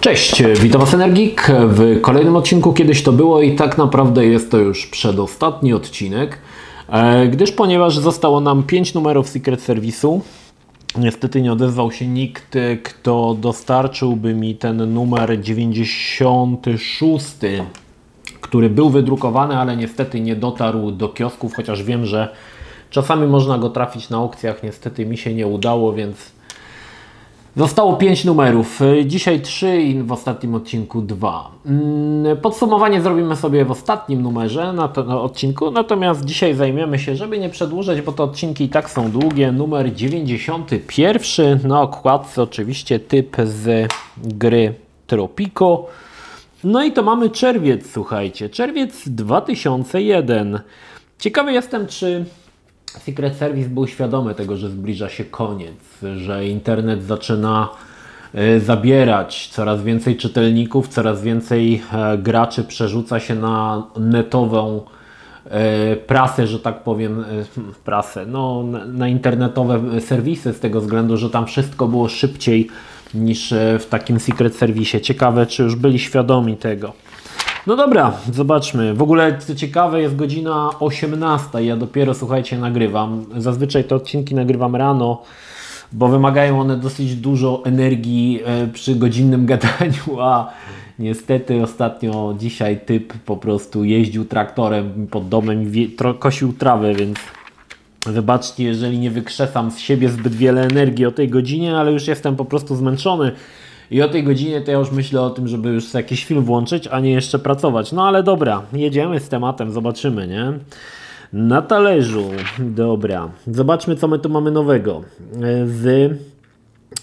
Cześć, witam Was Energik w kolejnym odcinku Kiedyś to było i tak naprawdę jest to już przedostatni odcinek, e, gdyż ponieważ zostało nam 5 numerów Secret Service'u, niestety nie odezwał się nikt, kto dostarczyłby mi ten numer 96, który był wydrukowany, ale niestety nie dotarł do kiosków, chociaż wiem, że czasami można go trafić na aukcjach, niestety mi się nie udało, więc Zostało 5 numerów, dzisiaj 3 i w ostatnim odcinku 2. Mm, podsumowanie zrobimy sobie w ostatnim numerze na tym odcinku, natomiast dzisiaj zajmiemy się, żeby nie przedłużać, bo te odcinki i tak są długie, numer 91. Na okładce oczywiście typ z gry Tropico. No i to mamy czerwiec, słuchajcie, czerwiec 2001. Ciekawy jestem, czy Secret Service był świadomy tego, że zbliża się koniec, że internet zaczyna e, zabierać coraz więcej czytelników, coraz więcej e, graczy przerzuca się na netową e, prasę, że tak powiem, prasę, no, na internetowe serwisy z tego względu, że tam wszystko było szybciej niż w takim Secret Service. Ciekawe, czy już byli świadomi tego. No dobra, zobaczmy. W ogóle co ciekawe, jest godzina 18. Ja dopiero, słuchajcie, nagrywam. Zazwyczaj te odcinki nagrywam rano, bo wymagają one dosyć dużo energii e, przy godzinnym gadaniu, a niestety ostatnio dzisiaj typ po prostu jeździł traktorem pod domem i kosił trawę, więc wybaczcie, jeżeli nie wykrzesam z siebie zbyt wiele energii o tej godzinie, ale już jestem po prostu zmęczony. I o tej godzinie to ja już myślę o tym, żeby już jakiś film włączyć, a nie jeszcze pracować. No ale dobra, jedziemy z tematem, zobaczymy, nie? Na talerzu, dobra. Zobaczmy, co my tu mamy nowego. Z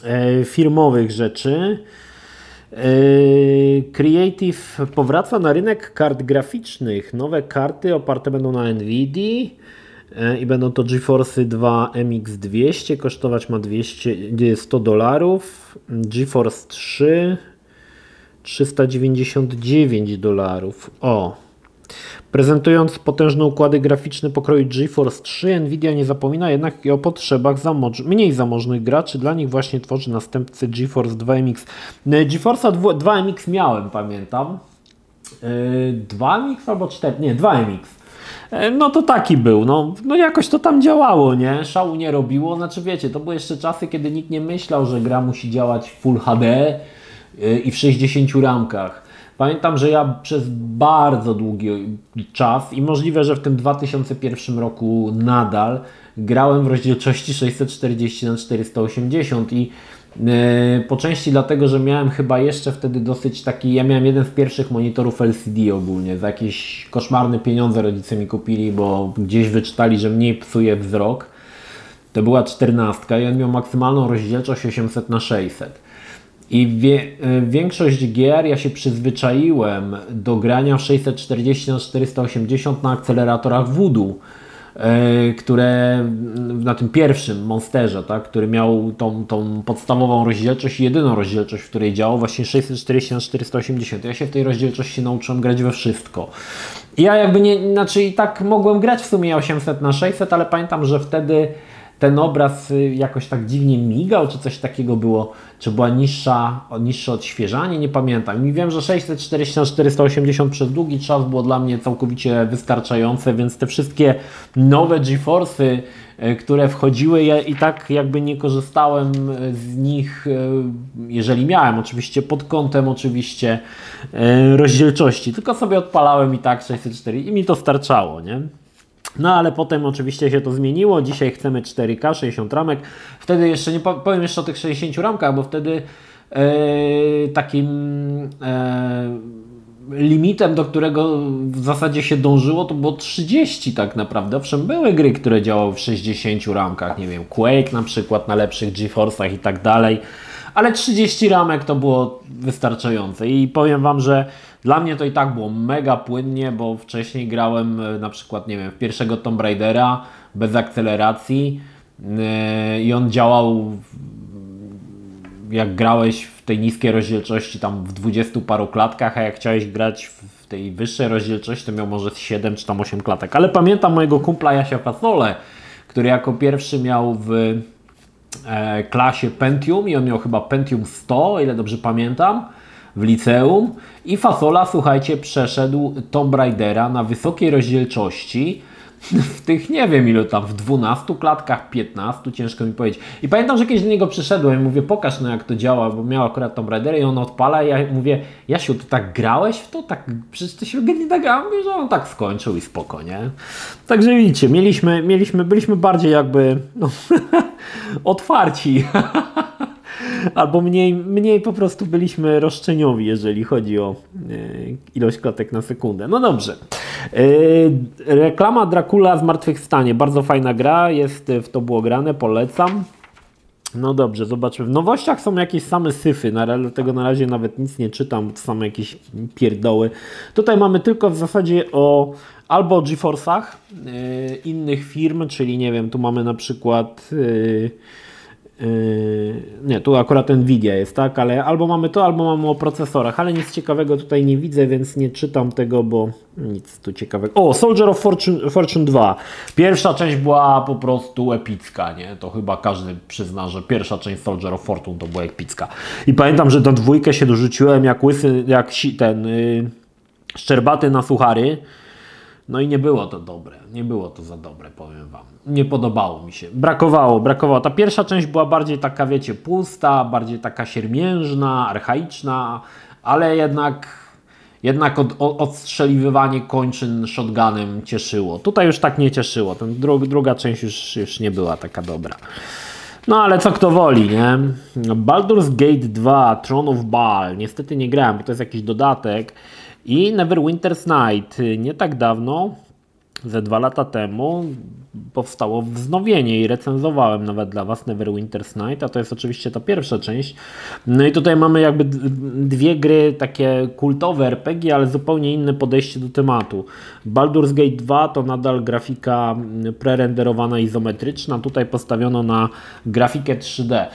e, firmowych rzeczy. E, Creative powraca na rynek kart graficznych. Nowe karty oparte będą na NVIDIA i będą to GeForce 2 MX200, kosztować ma 200, 100 dolarów, GeForce 3 399 dolarów. O! Prezentując potężne układy graficzne pokroju GeForce 3, Nvidia nie zapomina jednak i o potrzebach zamoż mniej zamożnych graczy. Dla nich właśnie tworzy następcy GeForce 2MX. GeForce 2MX miałem, pamiętam. 2MX albo 4? Nie, 2MX. E, no to taki był, no, no jakoś to tam działało, nie? Szału nie robiło, znaczy wiecie, to były jeszcze czasy, kiedy nikt nie myślał, że gra musi działać w Full HD e, i w 60 ramkach. Pamiętam, że ja przez bardzo długi czas i możliwe, że w tym 2001 roku nadal grałem w rozdzielczości 640 na 480 i po części dlatego, że miałem chyba jeszcze wtedy dosyć taki, ja miałem jeden z pierwszych monitorów LCD ogólnie, za jakieś koszmarne pieniądze rodzice mi kupili, bo gdzieś wyczytali, że mniej psuje wzrok. To była 14 i on miał maksymalną rozdzielczość 800 na 600. I wie, e, większość gier ja się przyzwyczaiłem do grania w 640 na 480 na akceleratorach Voodoo E, które na tym pierwszym Monsterze, tak, który miał tą, tą podstawową rozdzielczość i jedyną rozdzielczość, w której działał, właśnie 640 na 480. Ja się w tej rozdzielczości nauczyłem grać we wszystko. Ja jakby nie, znaczy i tak mogłem grać w sumie 800 na 600, ale pamiętam, że wtedy ten obraz y, jakoś tak dziwnie migał, czy coś takiego było, czy była niższa, niższe odświeżanie, nie pamiętam. I wiem, że 640 na 480 przez długi czas było dla mnie całkowicie wystarczające, więc te wszystkie nowe GeForce'y, y, które wchodziły, ja i tak jakby nie korzystałem z nich, y, jeżeli miałem, oczywiście pod kątem oczywiście rozdzielczości, tylko sobie odpalałem i tak 604 i mi to starczało, nie? No ale potem oczywiście się to zmieniło. Dzisiaj chcemy 4K, 60 ramek. Wtedy jeszcze nie powiem jeszcze o tych 60 ramkach, bo wtedy e, takim e, limitem, do którego w zasadzie się dążyło, to było 30 tak naprawdę. Owszem, były gry, które działały w 60 ramkach, nie wiem, Quake na przykład na lepszych GeForce'ach i tak dalej, ale 30 ramek to było wystarczające i powiem Wam, że dla mnie to i tak było mega płynnie, bo wcześniej grałem e, na przykład, nie wiem, pierwszego Tomb Raidera bez akceleracji e, i on działał jak grałeś w tej niskiej rozdzielczości tam w 20 paru klatkach, a jak chciałeś grać w tej wyższej rozdzielczości, to miał może 7 czy tam 8 klatek. Ale pamiętam mojego kumpla Jasia Fasole, który jako pierwszy miał w e, klasie Pentium i on miał chyba Pentium 100, ile dobrze pamiętam w liceum i Fasola, słuchajcie, przeszedł Tomb Raidera na wysokiej rozdzielczości w tych, nie wiem ile tam, w 12 klatkach, 15, ciężko mi powiedzieć. I pamiętam, że kiedyś do niego przyszedłem i mówię, pokaż no jak to działa, bo miał akurat Tomb Raider i on odpala i ja mówię, Jasiu, ty tak grałeś w to? Tak, przecież ty się nie grał? Mówię, że on tak skończył i spoko, nie? Także widzicie, mieliśmy, mieliśmy, byliśmy bardziej jakby, no, otwarci. Albo mniej, mniej po prostu byliśmy roszczeniowi, jeżeli chodzi o e, ilość klatek na sekundę. No dobrze. E, reklama Dracula Zmartwychwstanie. Bardzo fajna gra, jest w to było grane, polecam. No dobrze, zobaczmy. W nowościach są jakieś same syfy, dlatego na razie nawet nic nie czytam, same jakieś pierdoły. Tutaj mamy tylko w zasadzie o albo o GeForce'ach yy, innych firm, czyli nie wiem, tu mamy na przykład Yy, nie, tu akurat Nvidia jest, tak, ale albo mamy to, albo mamy o procesorach, ale nic ciekawego tutaj nie widzę, więc nie czytam tego, bo nic tu ciekawego. O, Soldier of Fortune, Fortune 2. Pierwsza część była po prostu epicka, nie? To chyba każdy przyzna, że pierwsza część Soldier of Fortune to była epicka. I pamiętam, że do dwójkę się dorzuciłem jak łysy, jak ten yy, szczerbaty na suchary. No i nie było to dobre, nie było to za dobre, powiem Wam. Nie podobało mi się. Brakowało, brakowało. Ta pierwsza część była bardziej taka, wiecie, pusta, bardziej taka siermiężna, archaiczna, ale jednak, jednak od, odstrzeliwywanie kończyn shotgunem cieszyło. Tutaj już tak nie cieszyło. Ten dru, druga część już, już nie była taka dobra. No ale co kto woli, nie? Baldur's Gate 2, Throne of Baal. Niestety nie grałem, bo to jest jakiś dodatek. I Neverwinter's Night nie tak dawno, ze dwa lata temu, powstało wznowienie i recenzowałem nawet dla Was Neverwinter's Night, a to jest oczywiście ta pierwsza część. No i tutaj mamy jakby dwie gry takie kultowe RPG, ale zupełnie inne podejście do tematu. Baldur's Gate 2 to nadal grafika prerenderowana izometryczna, tutaj postawiono na grafikę 3D.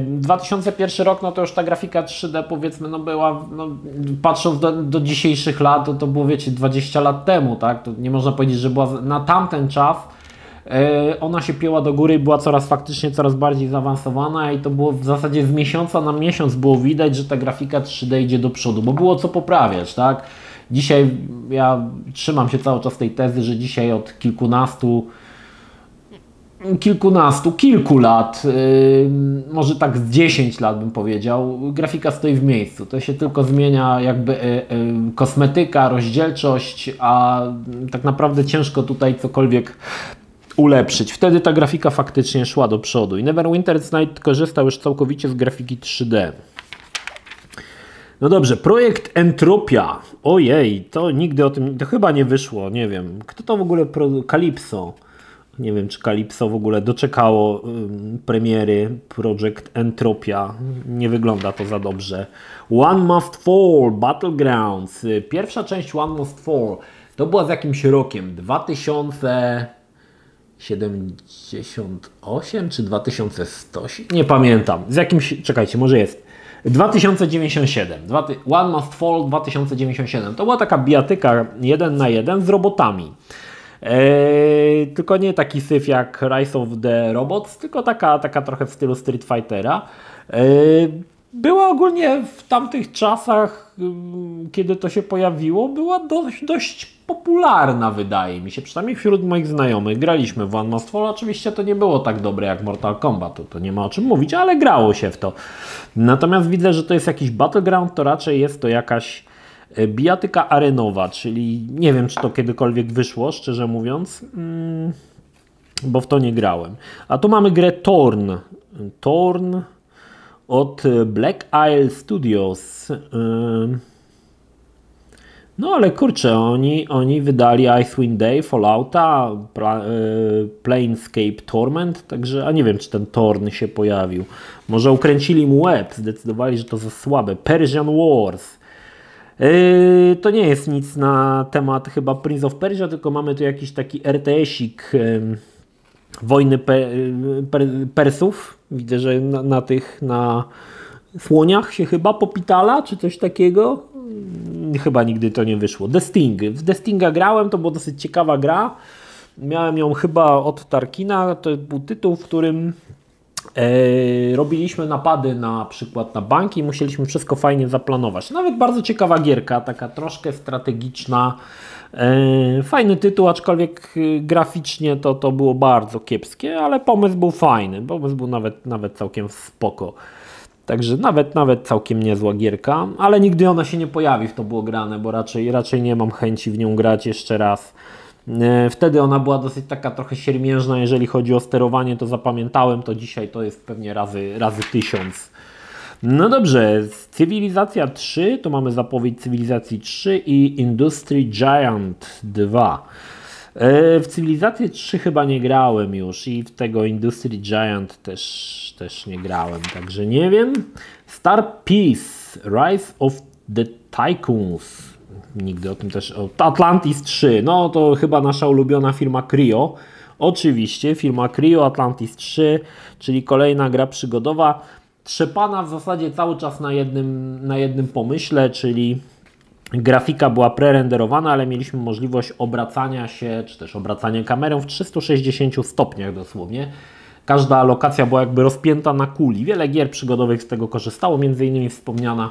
2001 e, rok, no to już ta grafika 3D powiedzmy no była, no, patrząc do, do dzisiejszych lat, to, to było wiecie 20 lat temu, tak? To nie można powiedzieć, że była na tamten czas ona się pięła do góry i była coraz faktycznie coraz bardziej zaawansowana i to było w zasadzie z miesiąca na miesiąc było widać, że ta grafika 3D idzie do przodu, bo było co poprawiać, tak? Dzisiaj ja trzymam się cały czas tej tezy, że dzisiaj od kilkunastu kilkunastu, kilku lat, yy, może tak z 10 lat bym powiedział, grafika stoi w miejscu. To się tylko zmienia jakby yy, yy, kosmetyka, rozdzielczość, a tak naprawdę ciężko tutaj cokolwiek ulepszyć. Wtedy ta grafika faktycznie szła do przodu. I Neverwinter's Night korzystał już całkowicie z grafiki 3D. No dobrze, projekt Entropia. Ojej, to nigdy o tym, to chyba nie wyszło, nie wiem. Kto to w ogóle, Calypso. Nie wiem, czy Calypso w ogóle doczekało premiery Project Entropia. Nie wygląda to za dobrze. One Must Fall, Battlegrounds. Pierwsza część One Must Fall to była z jakimś rokiem. 2000... 78 czy 2100? Nie pamiętam. Z jakimś, czekajcie, może jest. 2097. One Must Fall 2097. To była taka bijatyka jeden na jeden z robotami. Eee, tylko nie taki syf jak Rise of the Robots, tylko taka, taka trochę w stylu Street Fightera. Eee, była ogólnie w tamtych czasach, kiedy to się pojawiło, była dość, dość popularna, wydaje mi się, przynajmniej wśród moich znajomych. Graliśmy w One Must Fall, oczywiście to nie było tak dobre jak Mortal Kombat, to, to nie ma o czym mówić, ale grało się w to. Natomiast widzę, że to jest jakiś Battleground, to raczej jest to jakaś e, bijatyka arenowa, czyli nie wiem, czy to kiedykolwiek wyszło, szczerze mówiąc, mm, bo w to nie grałem. A tu mamy grę Torn. Torn od Black Isle Studios. No ale kurczę, oni, oni wydali Icewind Day, Fallouta, y, Planescape Torment, także a nie wiem, czy ten Torn się pojawił. Może ukręcili mu łeb, zdecydowali, że to za słabe. Persian Wars. Yy, to nie jest nic na temat chyba Prince of Persia, tylko mamy tu jakiś taki RTS-ik yy, wojny pe, per, Persów. Widzę, że na, na tych, na słoniach się chyba popitala, czy coś takiego chyba nigdy to nie wyszło. The Sting. W The Stinga grałem, to była dosyć ciekawa gra. Miałem ją chyba od Tarkina. To był tytuł, w którym E, robiliśmy napady na przykład na banki i musieliśmy wszystko fajnie zaplanować. Nawet bardzo ciekawa gierka, taka troszkę strategiczna. E, fajny tytuł, aczkolwiek y, graficznie to, to było bardzo kiepskie, ale pomysł był fajny. Pomysł był nawet, nawet całkiem spoko. Także nawet, nawet całkiem niezła gierka, ale nigdy ona się nie pojawi w to było grane, bo raczej, raczej nie mam chęci w nią grać jeszcze raz. E, wtedy ona była dosyć taka trochę siermiężna, jeżeli chodzi o sterowanie, to zapamiętałem, to dzisiaj to jest pewnie razy, razy tysiąc. No dobrze, Cywilizacja 3, to mamy zapowiedź Cywilizacji 3 i Industry Giant 2. E, w Cywilizację 3 chyba nie grałem już i w tego Industry Giant też, też nie grałem, także nie wiem. Star Peace, Rise of the Tycoons. Nigdy o tym też. Atlantis 3, no to chyba nasza ulubiona firma Cryo. Oczywiście, firma Cryo Atlantis 3, czyli kolejna gra przygodowa. Trzepana w zasadzie cały czas na jednym, na jednym pomyśle, czyli grafika była prerenderowana, ale mieliśmy możliwość obracania się, czy też obracania kamerą w 360 stopniach dosłownie. Każda lokacja była jakby rozpięta na kuli. Wiele gier przygodowych z tego korzystało, między innymi wspomniana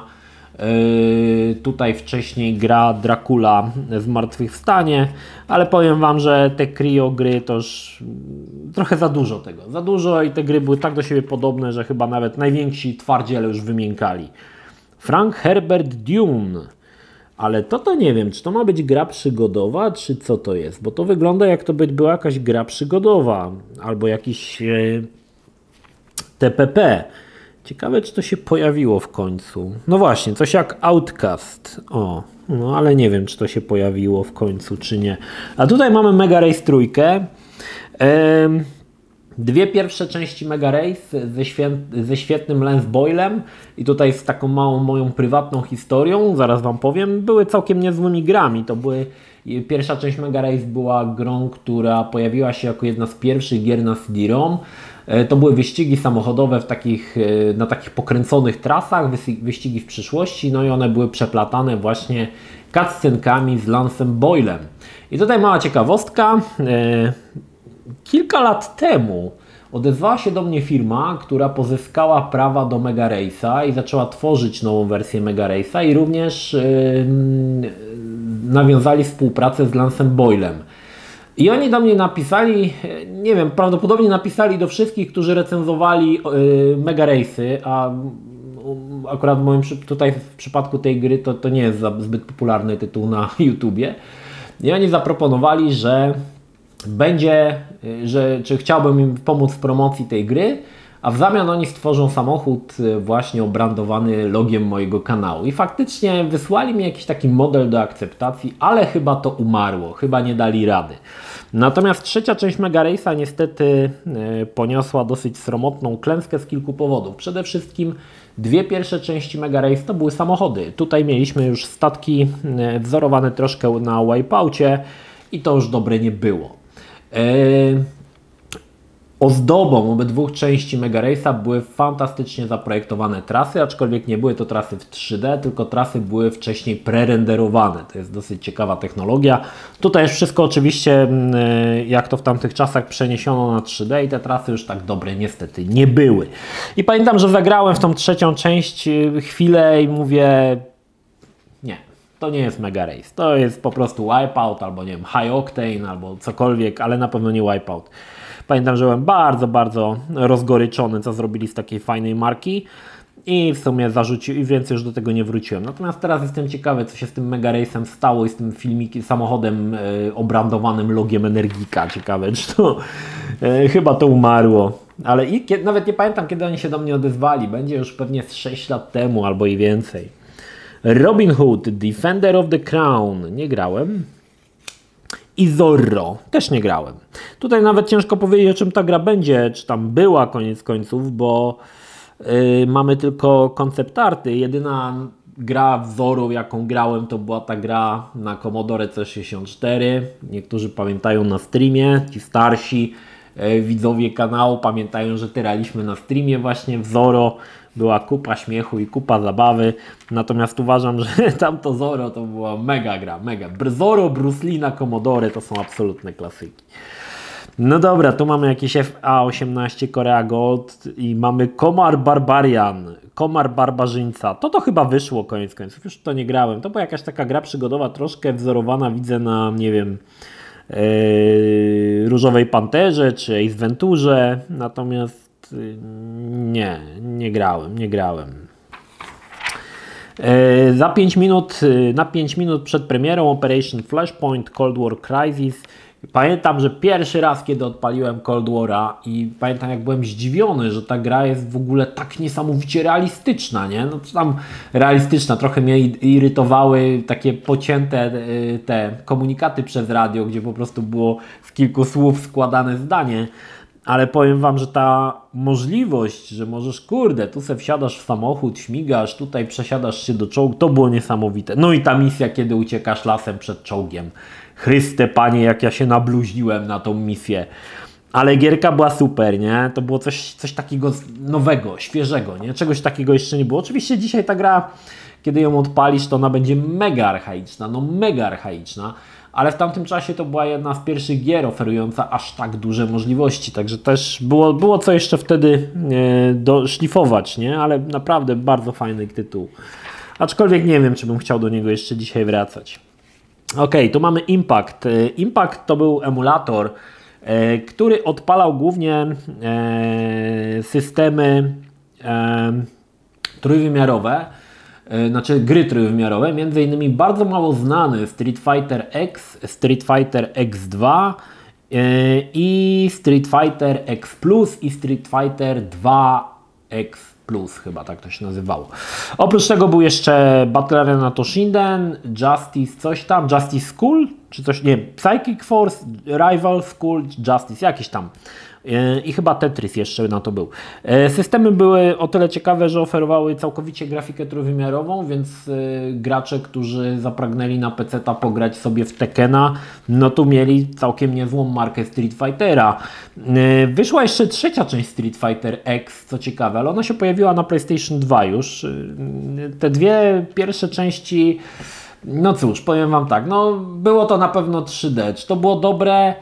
tutaj wcześniej gra Dracula Zmartwychwstanie, ale powiem Wam, że te Cryo gry to już trochę za dużo tego. Za dużo i te gry były tak do siebie podobne, że chyba nawet najwięksi twardziele już wymiękali. Frank Herbert Dune. Ale to to nie wiem, czy to ma być gra przygodowa, czy co to jest, bo to wygląda jak to by była jakaś gra przygodowa albo jakiś e, TPP. Ciekawe, czy to się pojawiło w końcu. No właśnie, coś jak Outcast. O, no ale nie wiem, czy to się pojawiło w końcu, czy nie. A tutaj mamy Mega Race trójkę. Dwie pierwsze części Mega Race ze, ze świetnym Lens Boylem i tutaj z taką małą moją prywatną historią, zaraz Wam powiem, były całkiem niezłymi grami. To były, pierwsza część Mega Race była grą, która pojawiła się jako jedna z pierwszych gier na CD-ROM. E, to były wyścigi samochodowe w takich, e, na takich pokręconych trasach, wyścigi w przyszłości, no i one były przeplatane właśnie cutscenkami z Lancem Boylem. I tutaj mała ciekawostka. E, kilka lat temu odezwała się do mnie firma, która pozyskała prawa do Mega Race'a i zaczęła tworzyć nową wersję Mega Race'a i również nawiązali współpracę z Lancem Boylem. I oni do mnie napisali, nie wiem, prawdopodobnie napisali do wszystkich, którzy recenzowali yy, Mega Race'y, a akurat w moim, tutaj w przypadku tej gry to, to nie jest zbyt popularny tytuł na YouTubie. I oni zaproponowali, że będzie, y, że czy chciałbym im pomóc w promocji tej gry, a w zamian oni stworzą samochód y, właśnie obrandowany logiem mojego kanału. I faktycznie wysłali mi jakiś taki model do akceptacji, ale chyba to umarło, chyba nie dali rady. Natomiast trzecia część Mega Race'a niestety y, poniosła dosyć sromotną klęskę z kilku powodów. Przede wszystkim dwie pierwsze części Mega Race to były samochody. Tutaj mieliśmy już statki wzorowane troszkę na Wipeoutie i to już dobre nie było. Ozdobą obydwu części Mega Race'a były fantastycznie zaprojektowane trasy, aczkolwiek nie były to trasy w 3D, tylko trasy były wcześniej prerenderowane. To jest dosyć ciekawa technologia. Tutaj jest wszystko oczywiście, mm, e, jak to w tamtych czasach, przeniesiono na 3D i te trasy już tak dobre niestety nie były. I pamiętam, że zagrałem w tą trzecią część e, chwilę i mówię, nie, to nie jest Mega Race. To jest po prostu Wipeout albo nie wiem, High Octane albo cokolwiek, ale na pewno nie Wipeout. Pamiętam, że byłem bardzo, bardzo rozgoryczony, co zrobili z takiej fajnej marki i w sumie zarzucił i więcej już do tego nie wróciłem. Natomiast teraz jestem ciekawy, co się z tym Mega Race'em stało i z tym filmikiem, samochodem e, obrandowanym logiem Energika. Ciekawe, czy to e, chyba to umarło. Ale i, nawet nie pamiętam, kiedy oni się do mnie odezwali. Będzie już pewnie z 6 lat temu albo i więcej. Robin Hood, Defender of the Crown, nie grałem. I Zorro, też nie grałem. Tutaj nawet ciężko powiedzieć, o czym ta gra będzie, czy tam była koniec końców, bo yy, mamy tylko koncept arty. Jedyna gra wzoru, jaką grałem, to była ta gra na Commodore C64. Niektórzy pamiętają na streamie, ci starsi yy, widzowie kanału pamiętają, że tyraliśmy na streamie właśnie wzoro była kupa śmiechu i kupa zabawy. Natomiast uważam, że tamto Zoro to była mega gra, mega. Zoro, Bruce Lee na Commodore to są absolutne klasyki. No dobra, tu mamy jakieś FA18 Korea Gold i mamy Komar Barbarian, Komar Barbarzyńca. To to chyba wyszło koniec końców, już to nie grałem. To była jakaś taka gra przygodowa, troszkę wzorowana widzę na, nie wiem, yy, Różowej Panterze czy Ace Venturze, natomiast yy, nie, nie grałem, nie grałem. Yy, za 5 minut, yy, na 5 minut przed premierą Operation Flashpoint Cold War Crisis Pamiętam, że pierwszy raz, kiedy odpaliłem Cold War'a i pamiętam, jak byłem zdziwiony, że ta gra jest w ogóle tak niesamowicie realistyczna, nie? No tam realistyczna, trochę mnie irytowały takie pocięte y, te komunikaty przez radio, gdzie po prostu było z kilku słów składane zdanie, ale powiem Wam, że ta możliwość, że możesz, kurde, tu se wsiadasz w samochód, śmigasz, tutaj przesiadasz się do czołgu, to było niesamowite. No i ta misja, kiedy uciekasz lasem przed czołgiem. Chryste Panie, jak ja się nabluźniłem na tą misję. Ale gierka była super, nie? To było coś, coś takiego nowego, świeżego, nie? Czegoś takiego jeszcze nie było. Oczywiście dzisiaj ta gra, kiedy ją odpalisz, to ona będzie mega archaiczna, no mega archaiczna, ale w tamtym czasie to była jedna z pierwszych gier oferująca aż tak duże możliwości, także też było, było co jeszcze wtedy e, doszlifować, nie? Ale naprawdę bardzo fajny tytuł. Aczkolwiek nie wiem, czy bym chciał do niego jeszcze dzisiaj wracać. Ok, tu mamy Impact. E, Impact to był emulator, e, który odpalał głównie e, systemy trójwymiarowe, znaczy gry trójwymiarowe, między innymi bardzo mało znany Street Fighter X, Street Fighter X2 i Street Fighter X Plus i Street Fighter 2 X Plus, chyba tak to się nazywało. Oprócz tego był jeszcze Battle Arena Toshinden, Justice coś tam, Justice School, czy coś, nie, Psychic Force, Rival School, Justice, jakiś tam. I chyba Tetris jeszcze na to był. E, systemy były o tyle ciekawe, że oferowały całkowicie grafikę trójwymiarową, więc e, gracze, którzy zapragnęli na PC pograć sobie w Tekena, no tu mieli całkiem niezłą markę Street Fightera. E, wyszła jeszcze trzecia część Street Fighter X, co ciekawe, ale ona się pojawiła na PlayStation 2 już. Te dwie pierwsze części, no cóż, powiem Wam tak, no było to na pewno 3D. Czy to było dobre?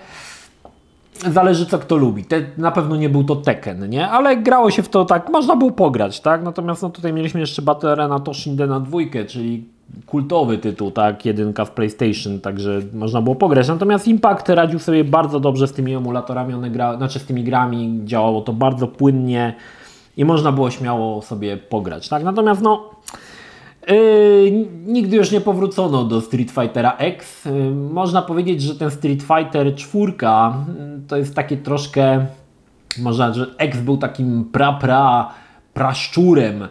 Zależy co kto lubi. Te, na pewno nie był to Tekken, nie? Ale grało się w to tak, można było pograć, tak? Natomiast no, tutaj mieliśmy jeszcze Battle Arena Toshinden dwójkę, czyli kultowy tytuł, tak? Jedynka w PlayStation, także można było pograć. Natomiast Impact radził sobie bardzo dobrze z tymi emulatorami, one gra, znaczy z tymi grami, działało to bardzo płynnie i można było śmiało sobie pograć, tak? Natomiast no Yy, nigdy już nie powrócono do Street Fightera X. Yy, można powiedzieć, że ten Street Fighter 4 yy, to jest takie troszkę, można, że X był takim pra-pra praszczurem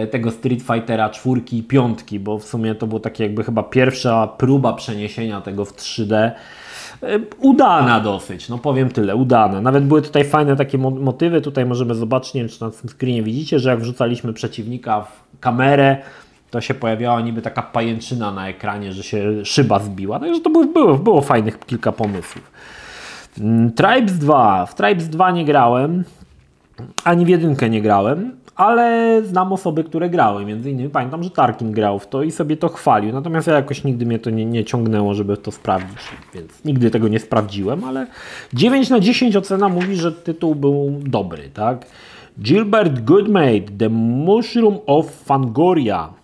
yy, tego Street Fightera 4 i 5, bo w sumie to była takie jakby chyba pierwsza próba przeniesienia tego w 3D. Yy, udana dosyć, no powiem tyle, udana. Nawet były tutaj fajne takie motywy, tutaj możemy zobaczyć, nie wiem czy na tym screenie widzicie, że jak wrzucaliśmy przeciwnika w kamerę, to się pojawiała niby taka pajęczyna na ekranie, że się szyba zbiła. Także to było, było, było fajnych kilka pomysłów. Mm, Tribes 2. W Tribes 2 nie grałem, ani w jedynkę nie grałem, ale znam osoby, które grały. Między innymi pamiętam, że Tarkin grał w to i sobie to chwalił. Natomiast ja jakoś nigdy mnie to nie, nie ciągnęło, żeby to sprawdzić, więc nigdy tego nie sprawdziłem, ale 9 na 10 ocena mówi, że tytuł był dobry, tak? Gilbert Goodmate, The Mushroom of Fangoria.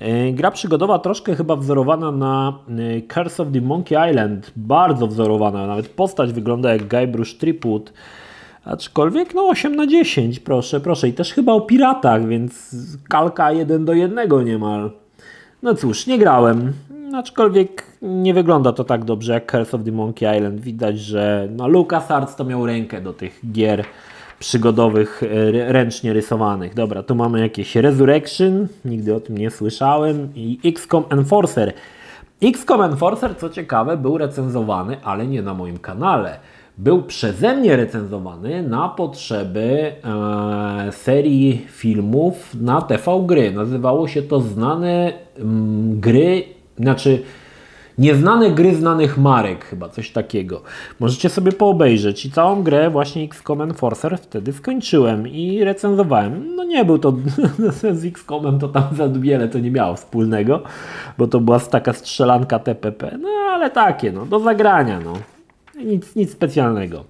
E, gra przygodowa troszkę chyba wzorowana na e, Curse of the Monkey Island. Bardzo wzorowana. Nawet postać wygląda jak Guybrush Tripwood. Aczkolwiek no 8 na 10, proszę, proszę. I też chyba o piratach, więc kalka 1 do 1 niemal. No cóż, nie grałem. Aczkolwiek nie wygląda to tak dobrze jak Curse of the Monkey Island. Widać, że no, LucasArts to miał rękę do tych gier przygodowych, e, ręcznie rysowanych. Dobra, tu mamy jakieś Resurrection, nigdy o tym nie słyszałem i XCOM Enforcer. XCOM Enforcer, co ciekawe, był recenzowany, ale nie na moim kanale. Był przeze mnie recenzowany na potrzeby e, serii filmów na TV Gry. Nazywało się to Znane mm, Gry, znaczy Nieznane gry znanych marek, chyba coś takiego. Możecie sobie poobejrzeć i całą grę właśnie XCOM Enforcer wtedy skończyłem i recenzowałem. No nie był to z XCOMem to tam za wiele to nie miało wspólnego, bo to była taka strzelanka TPP, no ale takie no, do zagrania no. Nic, nic specjalnego.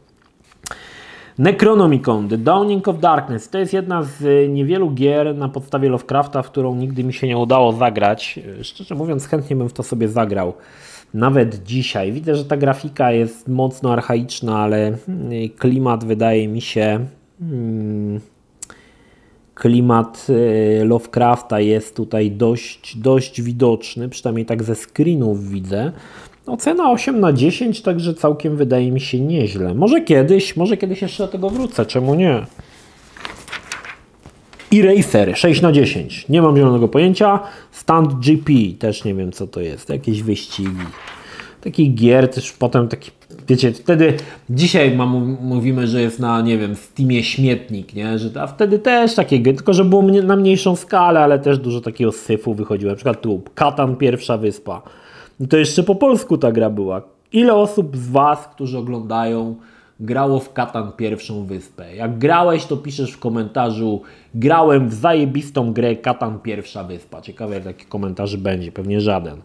Necronomicon, The Dawning of Darkness. To jest jedna z y, niewielu gier na podstawie Lovecrafta, w którą nigdy mi się nie udało zagrać. Y, szczerze mówiąc, chętnie bym w to sobie zagrał. Nawet dzisiaj. Widzę, że ta grafika jest mocno archaiczna, ale y, klimat wydaje mi się. Hmm, klimat Lovecrafta jest tutaj dość, dość widoczny, przynajmniej tak ze screenów widzę. Ocena 8 na 10, także całkiem wydaje mi się nieźle. Może kiedyś, może kiedyś jeszcze do tego wrócę, czemu nie? Eraser 6 na 10. Nie mam zielonego pojęcia. Stand GP też nie wiem co to jest. Jakieś wyścigi. Taki gier też potem taki wiecie, wtedy dzisiaj mam, mówimy, że jest na, nie wiem, Steamie śmietnik, nie? Że, a wtedy też takie gry, tylko że było na mniejszą skalę, ale też dużo takiego syfu wychodziło. Na przykład tu Katan Pierwsza Wyspa. To jeszcze po polsku ta gra była. Ile osób z Was, którzy oglądają, grało w Katan pierwszą wyspę? Jak grałeś, to piszesz w komentarzu grałem w zajebistą grę Katan pierwsza wyspa. Ciekawe jak taki komentarz będzie, pewnie żaden.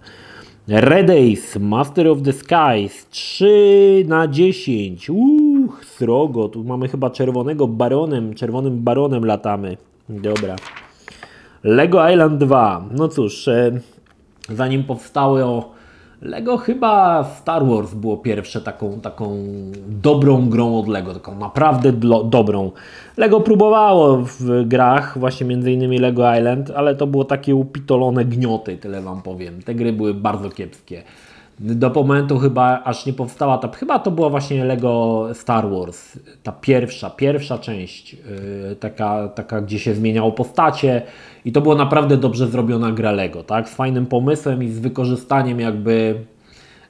Red Ace, Master of the Skies, 3 na 10. Uch, srogo. Tu mamy chyba czerwonego baronem, czerwonym baronem latamy. Dobra. Lego Island 2. No cóż, e, zanim powstały o Lego chyba Star Wars było pierwsze taką, taką dobrą grą od Lego, taką naprawdę dobrą. Lego próbowało w grach, właśnie między innymi Lego Island, ale to było takie upitolone gnioty, tyle Wam powiem. Te gry były bardzo kiepskie do momentu chyba aż nie powstała ta, chyba to była właśnie Lego Star Wars, ta pierwsza, pierwsza część, yy, taka, taka gdzie się zmieniało postacie i to była naprawdę dobrze zrobiona gra Lego, tak, z fajnym pomysłem i z wykorzystaniem jakby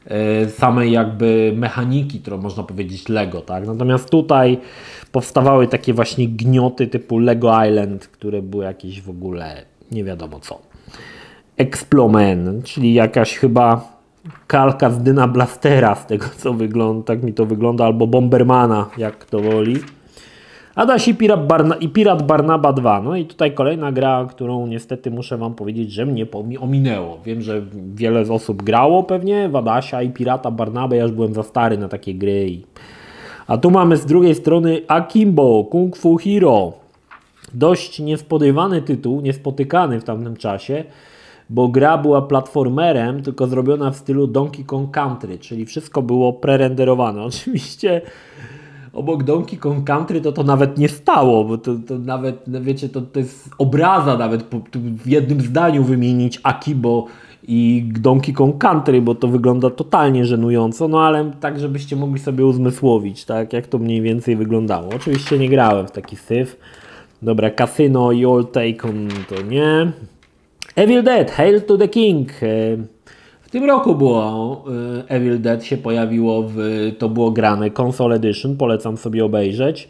yy, samej jakby mechaniki, którą można powiedzieć Lego, tak, natomiast tutaj powstawały takie właśnie gnioty typu Lego Island, które były jakieś w ogóle nie wiadomo co. Explomen, czyli jakaś chyba kalka z Dyna Blastera, z tego co wygląda, tak mi to wygląda, albo Bombermana, jak to woli. Adaś i Pirat, Barna, i Pirat Barnaba 2. No i tutaj kolejna gra, którą niestety muszę Wam powiedzieć, że mnie ominęło. Wiem, że wiele osób grało pewnie w Adasia i Pirata Barnabę, ja już byłem za stary na takie gry. A tu mamy z drugiej strony Akimbo, Kung Fu Hero. Dość niespodziewany tytuł, niespotykany w tamtym czasie bo gra była platformerem, tylko zrobiona w stylu Donkey Kong Country, czyli wszystko było prerenderowane. Oczywiście obok Donkey Kong Country to to nawet nie stało, bo to, to nawet, no wiecie, to, to jest obraza nawet po, w jednym zdaniu wymienić Akibo i Donkey Kong Country, bo to wygląda totalnie żenująco, no ale tak, żebyście mogli sobie uzmysłowić, tak, jak to mniej więcej wyglądało. Oczywiście nie grałem w taki syf. Dobra, Casino i All Taken to nie. Evil Dead, Hail to the King. E, w tym roku było e, Evil Dead się pojawiło, w, to było grane Console Edition, polecam sobie obejrzeć.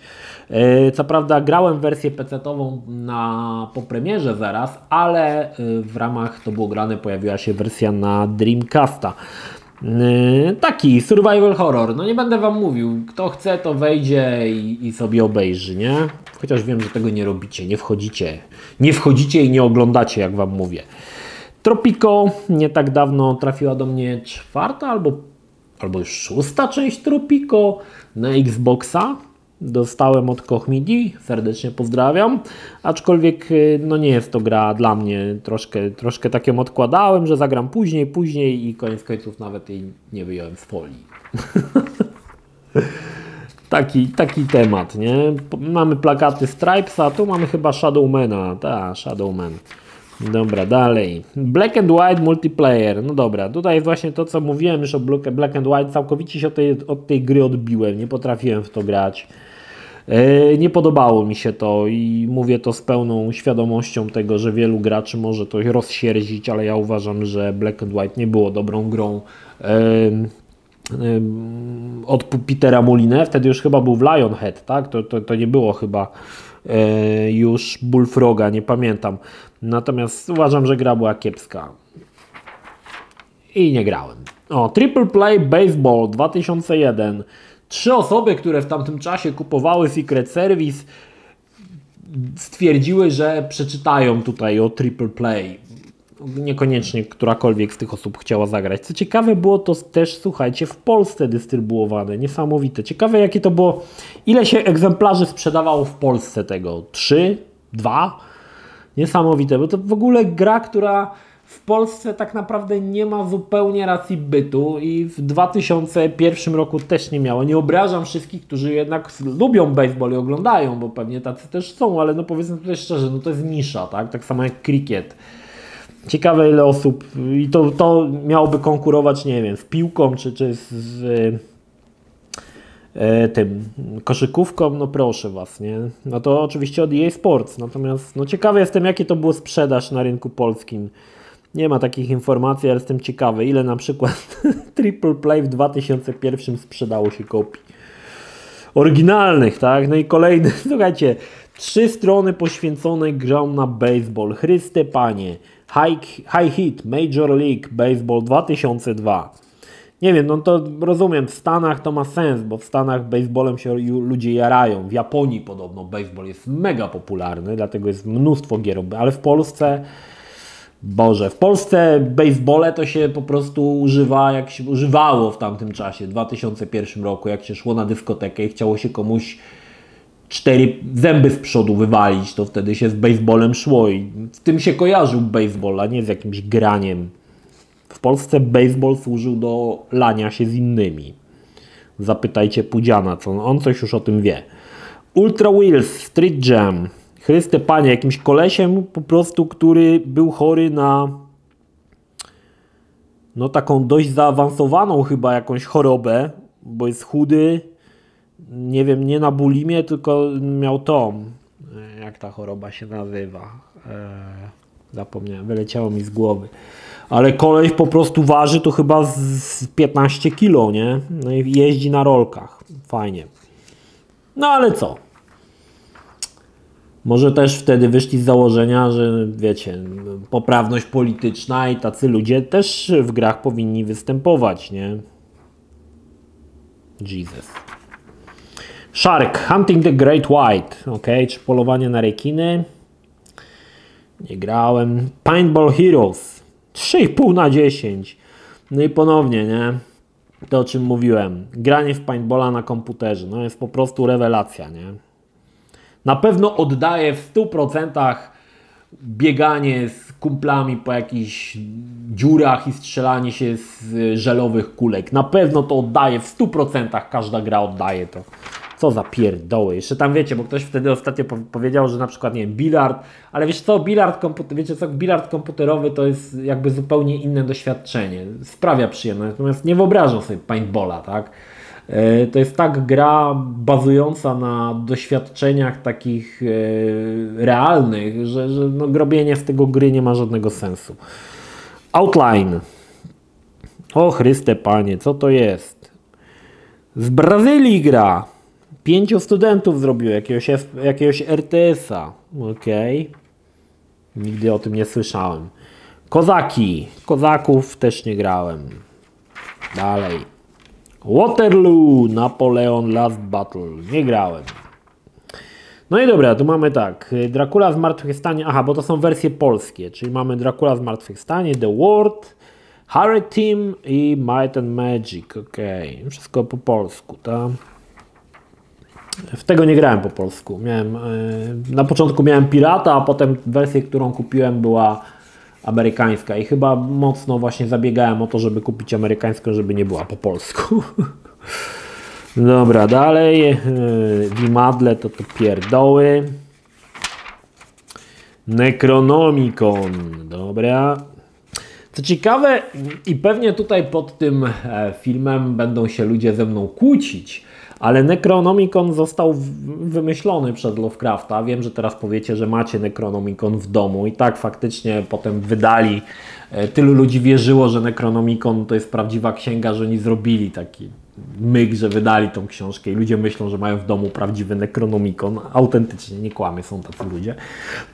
E, co prawda grałem wersję PC-ową na, po premierze zaraz, ale w ramach to było grane pojawiła się wersja na Dreamcasta. Taki survival horror. No nie będę wam mówił. Kto chce, to wejdzie i, i, sobie obejrzy, nie? Chociaż wiem, że tego nie robicie, nie wchodzicie. Nie wchodzicie i nie oglądacie, jak wam mówię. Tropico nie tak dawno trafiła do mnie czwarta albo, albo już szósta część Tropico na Xboxa. Dostałem od Kochmidi, serdecznie pozdrawiam. Aczkolwiek y, no nie jest to gra dla mnie. Troszkę, troszkę tak ją odkładałem, że zagram później, później i koniec końców nawet jej nie wyjąłem z folii. taki, taki temat, nie? Mamy plakaty Stripesa, tu mamy chyba Shadowmana. Ta, Shadowman. Dobra, dalej. Black and White multiplayer. No dobra, tutaj jest właśnie to, co mówiłem już o Black and White. Całkowicie się od tej, od tej gry odbiłem. Nie potrafiłem w to grać. E, nie podobało mi się to i mówię to z pełną świadomością tego, że wielu graczy może to rozsierdzić, ale ja uważam, że Black and White nie było dobrą grą od Petera Molinę, wtedy już chyba był w Lionhead, tak? To, to, to nie było chyba już Bullfroga, nie pamiętam. Natomiast uważam, że gra była kiepska. I nie grałem. O, Triple Play Baseball 2001. Trzy osoby, które w tamtym czasie kupowały Secret Service, stwierdziły, że przeczytają tutaj o Triple Play. Niekoniecznie którakolwiek z tych osób chciała zagrać. Co ciekawe, było to też, słuchajcie, w Polsce dystrybuowane. Niesamowite. Ciekawe, jakie to było. Ile się egzemplarzy sprzedawało w Polsce tego? Trzy? Dwa? Niesamowite, bo to w ogóle gra, która w Polsce tak naprawdę nie ma zupełnie racji bytu i w 2001 roku też nie miało. Nie obrażam wszystkich, którzy jednak lubią baseball i oglądają, bo pewnie tacy też są, ale no powiedzmy tutaj szczerze, no to jest nisza, tak? Tak samo jak cricket. Ciekawe ile osób i to, to miałoby konkurować, nie wiem, z piłką czy, czy z e, tym koszykówką, no proszę Was, nie? No to oczywiście od EA Sports, natomiast no ciekawy jestem, jakie to było sprzedaż na rynku polskim. Nie ma takich informacji, ale jestem ciekawy, ile na przykład Triple Play w 2001 sprzedało się kopii. Oryginalnych, tak? No i kolejny, słuchajcie, trzy strony poświęcone grom na baseball. Chryste Panie, High, high Hit, Major League Baseball 2002. Nie wiem, no to rozumiem, w Stanach to ma sens, bo w Stanach baseballem się ludzie jarają. W Japonii podobno baseball jest mega popularny, dlatego jest mnóstwo gier, ale w Polsce Boże, w Polsce basebole to się po prostu używa, jak się używało w tamtym czasie, w 2001 roku, jak się szło na dyskotekę i chciało się komuś cztery zęby z przodu wywalić, to wtedy się z baseballem szło i z tym się kojarzył baseball, a nie z jakimś graniem. W Polsce baseball służył do lania się z innymi. Zapytajcie Pudziana, co on coś już o tym wie. Ultra Wheels, Street Jam, Chryste Panie, jakimś kolesiem po prostu, który był chory na no taką dość zaawansowaną chyba jakąś chorobę, bo jest chudy, nie wiem, nie na bulimię, tylko miał to, jak ta choroba się nazywa, eee, zapomniałem, wyleciało mi z głowy. Ale koleś po prostu waży to chyba z 15 kilo, nie? No i jeździ na rolkach. Fajnie. No ale co? Może też wtedy wyszli z założenia, że wiecie, poprawność polityczna i tacy ludzie też w grach powinni występować, nie? Jesus. Shark, Hunting the Great White, ok, czy polowanie na rekiny. Nie grałem. Paintball Heroes, 3,5 na 10. No i ponownie, nie? To o czym mówiłem. Granie w paintballa na komputerze, no jest po prostu rewelacja, nie? Na pewno oddaje w 100% bieganie z kumplami po jakichś dziurach i strzelanie się z żelowych kulek. Na pewno to oddaje w 100%, każda gra oddaje to. Co za pierdoły. Jeszcze tam wiecie, bo ktoś wtedy ostatnio powiedział, że na przykład, nie wiem, bilard, ale wiesz co, bilard, komputer, wiecie co, bilard komputerowy to jest jakby zupełnie inne doświadczenie. Sprawia przyjemność, natomiast nie wyobrażam sobie paintballa, tak? E, to jest tak gra bazująca na doświadczeniach takich e, realnych, że, że no, grobienie z tego gry nie ma żadnego sensu. Outline. O Chryste Panie, co to jest? Z Brazylii gra. Pięciu studentów zrobiło jakiegoś, jakiegoś RTS-a. Okej. Okay. Nigdy o tym nie słyszałem. Kozaki. Kozaków też nie grałem. Dalej. Waterloo, Napoleon Last Battle. Nie grałem. No i dobra, tu mamy tak. Dracula Zmartwychwstanie. Aha, bo to są wersje polskie. Czyli mamy Dracula Zmartwychwstanie, The Ward, Harry Team i Might and Magic. Ok, wszystko po polsku, tak? W tego nie grałem po polsku. Miałem, e, na początku miałem Pirata, a potem wersję, którą kupiłem była amerykańska i chyba mocno właśnie zabiegałem o to, żeby kupić amerykańską, żeby nie była po polsku. Dobra, dalej. Wimadle e, to to pierdoły. Necronomicon. Dobra. Co ciekawe, i pewnie tutaj pod tym e, filmem będą się ludzie ze mną kłócić, ale Necronomicon został wymyślony przez Lovecrafta. Wiem, że teraz powiecie, że macie Necronomicon w domu i tak faktycznie potem wydali. E, tylu ludzi wierzyło, że Necronomicon to jest prawdziwa księga, że oni zrobili taki myk, że wydali tą książkę i ludzie myślą, że mają w domu prawdziwy Necronomicon. Autentycznie, nie kłamie, są tacy ludzie.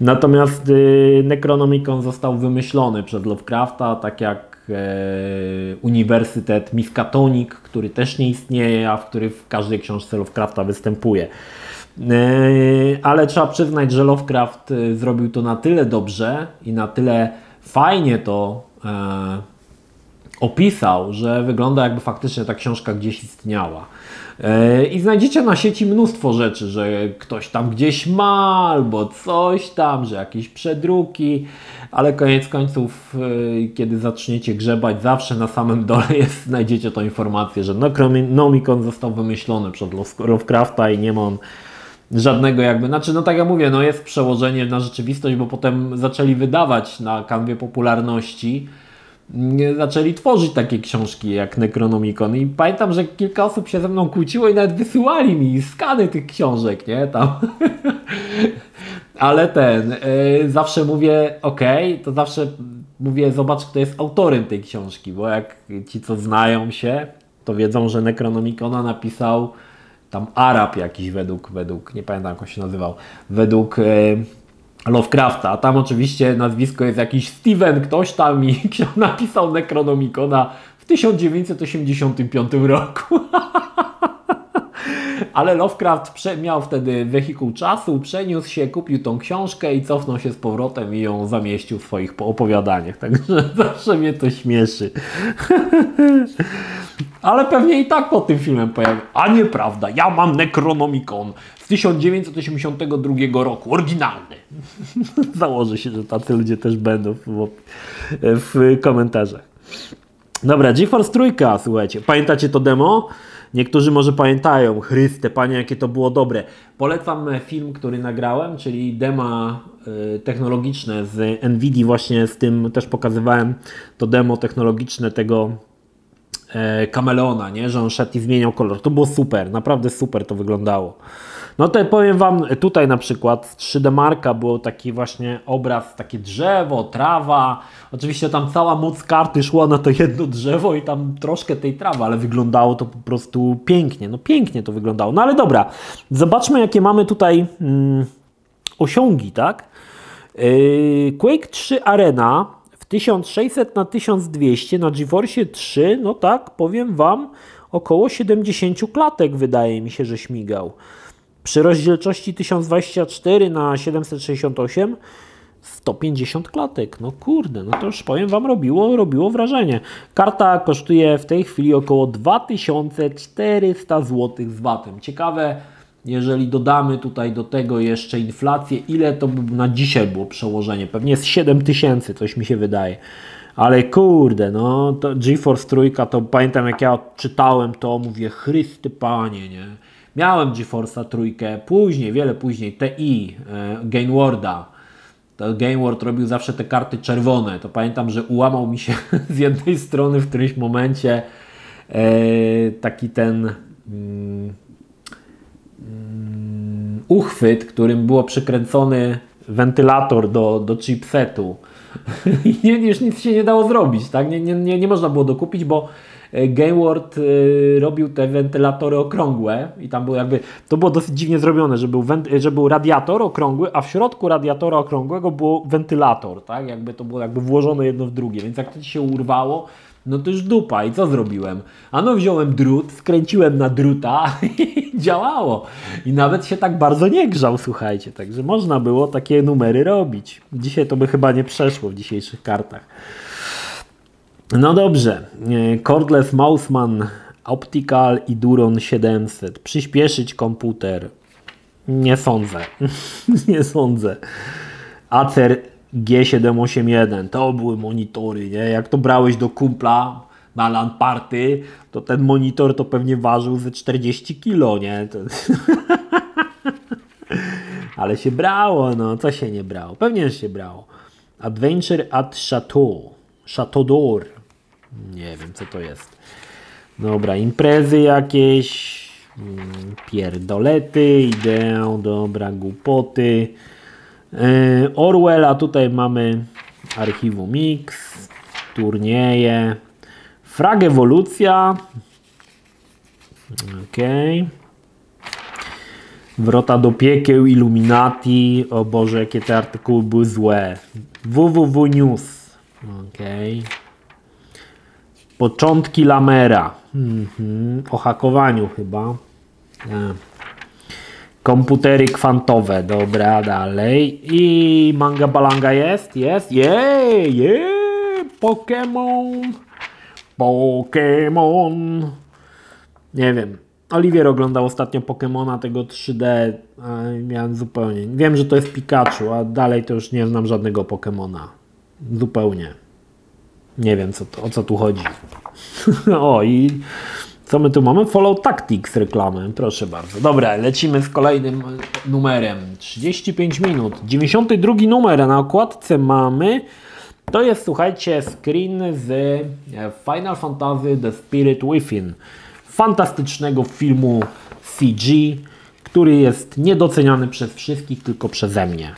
Natomiast y, Necronomicon został wymyślony przez Lovecrafta, tak jak Uniwersytet Miskatonic, który też nie istnieje, a w który w każdej książce Lovecrafta występuje. E, ale trzeba przyznać, że Lovecraft e, zrobił to na tyle dobrze i na tyle fajnie to e, opisał, że wygląda jakby faktycznie ta książka gdzieś istniała. E, I znajdziecie na sieci mnóstwo rzeczy, że ktoś tam gdzieś ma albo coś tam, że jakieś przedruki, ale koniec końców, e, kiedy zaczniecie grzebać, zawsze na samym dole jest, znajdziecie tą informację, że Nomicon został wymyślony przez Lovecrafta i nie ma on żadnego jakby, znaczy no tak jak mówię, no jest przełożenie na rzeczywistość, bo potem zaczęli wydawać na kanwie popularności zaczęli tworzyć takie książki jak Necronomicon i pamiętam, że kilka osób się ze mną kłóciło i nawet wysyłali mi skany tych książek, nie, tam. Ale ten, yy, zawsze mówię, ok, to zawsze mówię, zobacz kto jest autorem tej książki, bo jak ci co znają się, to wiedzą, że Necronomicona napisał tam Arab jakiś według, według nie pamiętam jak on się nazywał, według... Yy, Lovecrafta, a tam oczywiście nazwisko jest jakiś Steven ktoś tam i napisał Necronomicona w 1985 roku. Ale Lovecraft miał wtedy wehikuł czasu, przeniósł się, kupił tą książkę i cofnął się z powrotem i ją zamieścił w swoich opowiadaniach. Także zawsze mnie to śmieszy. Ale pewnie i tak po tym filmem pojawi. A nieprawda, ja mam Necronomicon z 1982 roku, oryginalny. Założę się, że tacy ludzie też będą w, w komentarzach. Dobra, GeForce Trójka, słuchajcie. Pamiętacie to demo? Niektórzy może pamiętają, Chryste, panie, jakie to było dobre. Polecam film, który nagrałem, czyli demo y, technologiczne z NVIDII, właśnie z tym też pokazywałem to demo technologiczne tego e, kameleona, nie? że on szedł i zmieniał kolor. To było super, naprawdę super to wyglądało. No to powiem Wam, tutaj na przykład z 3D Marka był taki właśnie obraz, takie drzewo, trawa. Oczywiście tam cała moc karty szła na to jedno drzewo i tam troszkę tej trawy, ale wyglądało to po prostu pięknie. No pięknie to wyglądało. No ale dobra, zobaczmy jakie mamy tutaj mm, osiągi, tak? Yy, Quake 3 Arena 1600 na 1200 na GeForce 3, no tak, powiem Wam, około 70 klatek wydaje mi się, że śmigał. Przy rozdzielczości 1024 na 768 150 klatek. No kurde, no to już powiem Wam, robiło, robiło wrażenie. Karta kosztuje w tej chwili około 2400 zł z VAT-em. Ciekawe, jeżeli dodamy tutaj do tego jeszcze inflację, ile to by na dzisiaj było przełożenie? Pewnie jest 7000, coś mi się wydaje. Ale kurde, no to GeForce trójka, to pamiętam jak ja czytałem to, mówię, Chrysty Panie, nie? Miałem GeForce'a trójkę, później, wiele później, TI, e, Gainwarda. To Gainward robił zawsze te karty czerwone. To pamiętam, że ułamał mi się z jednej strony w którymś momencie e, taki ten mm, uchwyt, którym było przykręcony wentylator do, do chipsetu. I nie, już nic się nie dało zrobić, tak? Nie, nie, nie, nie można było dokupić, bo E, Gainward e, robił te wentylatory okrągłe i tam było jakby, to było dosyć dziwnie zrobione, że był, że był radiator okrągły, a w środku radiatora okrągłego był wentylator, tak? Jakby to było jakby włożone jedno w drugie, więc jak to ci się urwało, no to już dupa. I co zrobiłem? Ano wziąłem drut, skręciłem na druta i działało. I nawet się tak bardzo nie grzał, słuchajcie. Także można było takie numery robić. Dzisiaj to by chyba nie przeszło w dzisiejszych kartach. No dobrze. E, cordless Mouseman Optical i Duron 700. Przyspieszyć komputer. Nie sądzę. nie sądzę. Acer G781. To były monitory, nie? Jak to brałeś do kumpla na LAN party, to ten monitor to pewnie ważył ze 40 kilo, nie? To... Ale się brało, no. Co się nie brało? Pewnie się brało. Adventure at Chateau. Chateau d'Or. Nie wiem, co to jest. Dobra, imprezy jakieś, mm, pierdolety, idę, dobra, głupoty. E, Orwella, tutaj mamy archiwum Mix, turnieje, frag ewolucja, ok, wrota do piekieł, Illuminati, o Boże, jakie te artykuły były złe, www news, ok, Początki Lamera. Mhm. O hakowaniu chyba. Komputery kwantowe, dobra, dalej. I manga balanga jest, jest, jej, jej, Pokémon, Pokémon. Nie wiem. Oliwier oglądał ostatnio Pokémona tego 3D, a miałem zupełnie. Wiem, że to jest Pikachu, a dalej to już nie znam żadnego Pokémona. Zupełnie. Nie wiem, co to, o co tu chodzi. o i co my tu mamy? Follow Tactics reklamę, proszę bardzo. Dobra, lecimy z kolejnym numerem. 35 minut. 92 numer na okładce mamy. To jest, słuchajcie, screen z e, Final Fantasy The Spirit Within. Fantastycznego filmu CG, który jest niedoceniany przez wszystkich, tylko przeze mnie.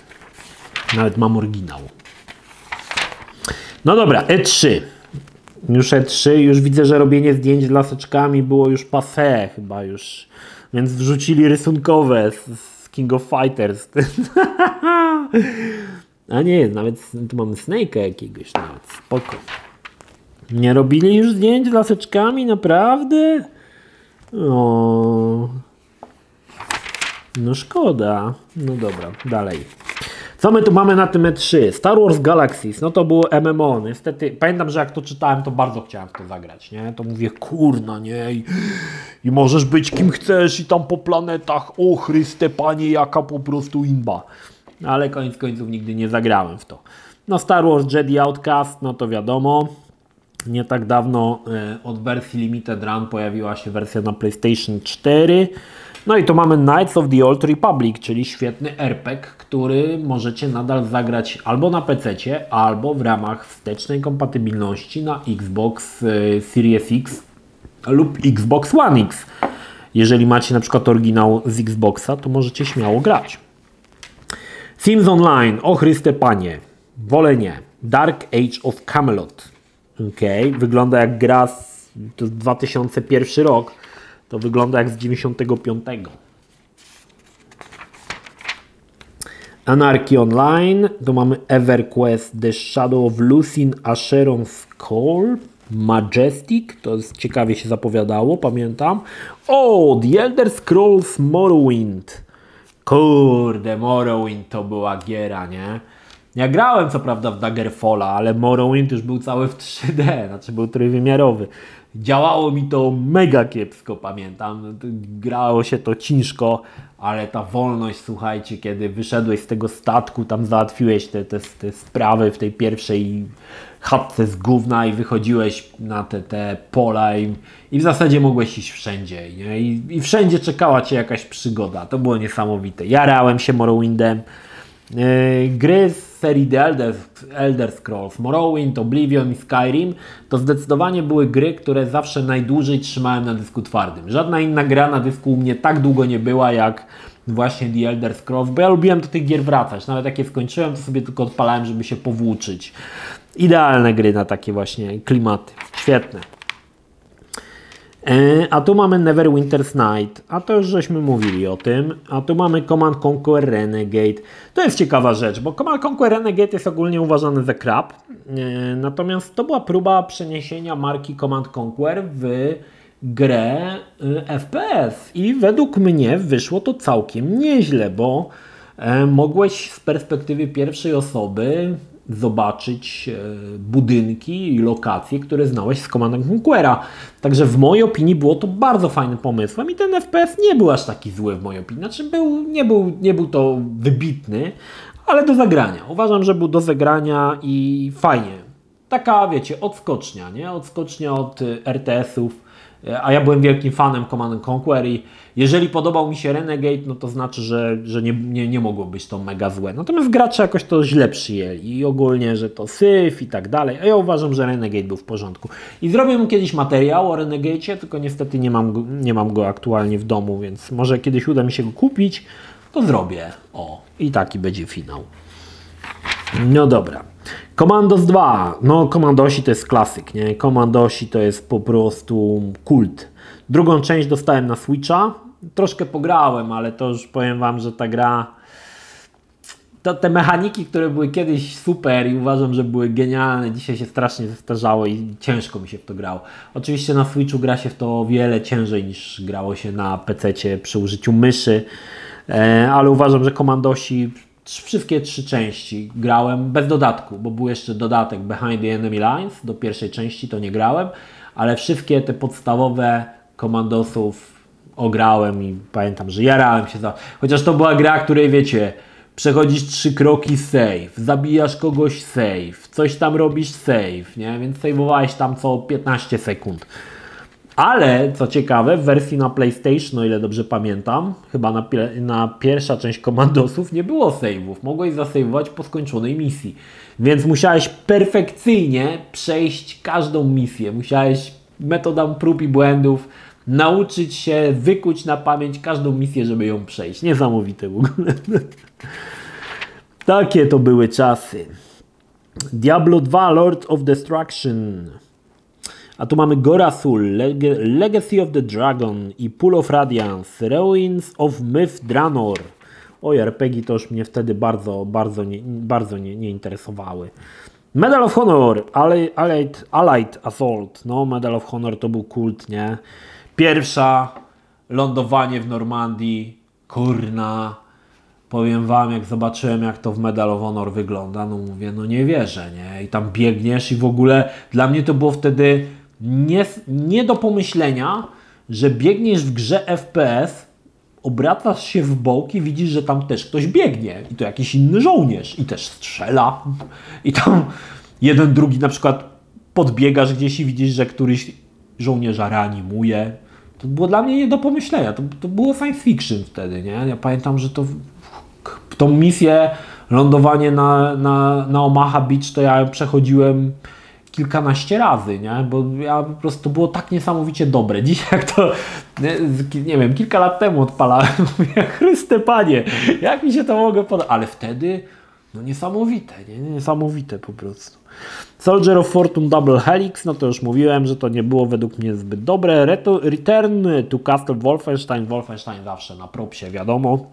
Nawet mam oryginał. No dobra, E3. Już E3, już widzę, że robienie zdjęć z laseczkami było już passé chyba już. Więc wrzucili rysunkowe z, z King of Fighters. A nie, nawet tu mamy Snake'a jakiegoś nawet, spoko. Nie robili już zdjęć z laseczkami, naprawdę? O. No szkoda. No dobra, dalej. Co my tu mamy na tym E3? Star Wars Galaxies, no to było MMO. Niestety, pamiętam, że jak to czytałem, to bardzo chciałem w to zagrać, nie? To mówię, kurna, nie? I, i możesz być kim chcesz i tam po planetach, o Chryste, Panie, jaka po prostu imba. Ale koniec końców nigdy nie zagrałem w to. No Star Wars Jedi Outcast, no to wiadomo. Nie tak dawno e, od wersji Limited Run pojawiła się wersja na PlayStation 4. No i tu mamy Knights of the Old Republic, czyli świetny RPG, który możecie nadal zagrać albo na PC, albo w ramach wstecznej kompatybilności na Xbox e, Series X lub Xbox One X. Jeżeli macie na przykład oryginał z Xboxa, to możecie śmiało grać. Sims Online, o Chryste Panie, wolę nie. Dark Age of Camelot. Ok, wygląda jak gra z, to 2001 rok to wygląda jak z 95. Anarchy Online. Tu mamy EverQuest The Shadow of Lucin Asheron's Call. Majestic, to jest ciekawie się zapowiadało, pamiętam. O, The Elder Scrolls Morrowind. Kurde, Morrowind to była giera, nie? Ja grałem co prawda w Daggerfalla, ale Morrowind już był cały w 3D, znaczy był trójwymiarowy. Działało mi to mega kiepsko, pamiętam. Grało się to ciężko, ale ta wolność, słuchajcie, kiedy wyszedłeś z tego statku, tam załatwiłeś te, te, te sprawy w tej pierwszej chatce z gówna i wychodziłeś na te, te pola i, i w zasadzie mogłeś iść wszędzie. Nie? I, I wszędzie czekała Cię jakaś przygoda. To było niesamowite. Jarałem się Morrowindem. Yy, gry z serii The Elder, Elder Scrolls, Morrowind, Oblivion i Skyrim to zdecydowanie były gry, które zawsze najdłużej trzymałem na dysku twardym. Żadna inna gra na dysku u mnie tak długo nie była jak właśnie The Elder Scrolls, bo ja lubiłem do tych gier wracać. Nawet jak je skończyłem, to sobie tylko odpalałem, żeby się powłóczyć. Idealne gry na takie właśnie klimaty. Świetne. E, a tu mamy Neverwinter's Night, a to już żeśmy mówili o tym. A tu mamy Command Conquer Renegade. To jest ciekawa rzecz, bo Command Conquer Renegade jest ogólnie uważany za krab. E, natomiast to była próba przeniesienia marki Command Conquer w grę e, FPS i według mnie wyszło to całkiem nieźle, bo mogłeś z perspektywy pierwszej osoby zobaczyć e, budynki i lokacje, które znałeś z Command Conquera. Także w mojej opinii było to bardzo fajnym pomysłem i ten FPS nie był aż taki zły w mojej opinii. Znaczy był, nie, był, nie był to wybitny, ale do zagrania. Uważam, że był do zagrania i fajnie. Taka, wiecie, odskocznia, nie? Odskocznia od RTS-ów a ja byłem wielkim fanem Command Conquer i jeżeli podobał mi się Renegade, no to znaczy, że, że nie, nie, nie mogło być to mega złe. Natomiast gracze jakoś to źle przyjęli i ogólnie, że to syf i tak dalej, a ja uważam, że Renegade był w porządku. I zrobię mu kiedyś materiał o Renegade'cie, tylko niestety nie mam, nie mam go aktualnie w domu, więc może kiedyś uda mi się go kupić, to zrobię. O, i taki będzie finał. No dobra. Commandos 2. No, Commandosi to jest klasyk, nie? Commandosi to jest po prostu kult. Drugą część dostałem na Switcha. Troszkę pograłem, ale to już powiem Wam, że ta gra. To te mechaniki, które były kiedyś super i uważam, że były genialne, dzisiaj się strasznie zestarzało i ciężko mi się w to grało. Oczywiście na Switchu gra się w to o wiele ciężej niż grało się na PC przy użyciu myszy. E, ale uważam, że Komandosi wszystkie trzy części grałem bez dodatku, bo był jeszcze dodatek Behind the Enemy Lines, do pierwszej części to nie grałem, ale wszystkie te podstawowe komandosów ograłem i pamiętam, że jarałem się za... Chociaż to była gra, której wiecie, przechodzisz trzy kroki save, zabijasz kogoś save, coś tam robisz save, nie? Więc saveowałeś tam co 15 sekund. Ale, co ciekawe, w wersji na PlayStation, o ile dobrze pamiętam, chyba na, na pierwsza część komandosów nie było save'ów. Mogłeś zasejwować po skończonej misji. Więc musiałeś perfekcyjnie przejść każdą misję. Musiałeś metodą prób i błędów nauczyć się wykuć na pamięć każdą misję, żeby ją przejść. Niesamowite w ogóle. Takie to były czasy. Diablo 2 Lord of Destruction. A tu mamy Gorathul, Leg Legacy of the Dragon i Pool of Radiance, Ruins of Myth Dranor. Oj, RPG to już mnie wtedy bardzo, bardzo nie, bardzo nie, nie interesowały. Medal of Honor, Allied, Allied Assault. No, Medal of Honor to był kult, nie? Pierwsza lądowanie w Normandii, kurna. Powiem wam, jak zobaczyłem, jak to w Medal of Honor wygląda, no mówię, no nie wierzę, nie? I tam biegniesz i w ogóle dla mnie to było wtedy nie, nie do pomyślenia, że biegniesz w grze FPS, obracasz się w bok i widzisz, że tam też ktoś biegnie i to jakiś inny żołnierz i też strzela i tam jeden, drugi na przykład podbiegasz gdzieś i widzisz, że któryś żołnierza reanimuje. To było dla mnie nie do pomyślenia. To, to było science fiction wtedy, nie? Ja pamiętam, że to tą misję lądowanie na, na, na Omaha Beach to ja przechodziłem kilkanaście razy, nie? Bo ja po prostu było tak niesamowicie dobre. Dzisiaj jak to, nie, nie wiem, kilka lat temu odpalałem, mówię, Chryste Panie, jak mi się to mogło podobać? Ale wtedy, no niesamowite, nie? Niesamowite po prostu. Soldier of Fortune Double Helix, no to już mówiłem, że to nie było według mnie zbyt dobre. Return to Castle Wolfenstein, Wolfenstein zawsze na propsie, wiadomo.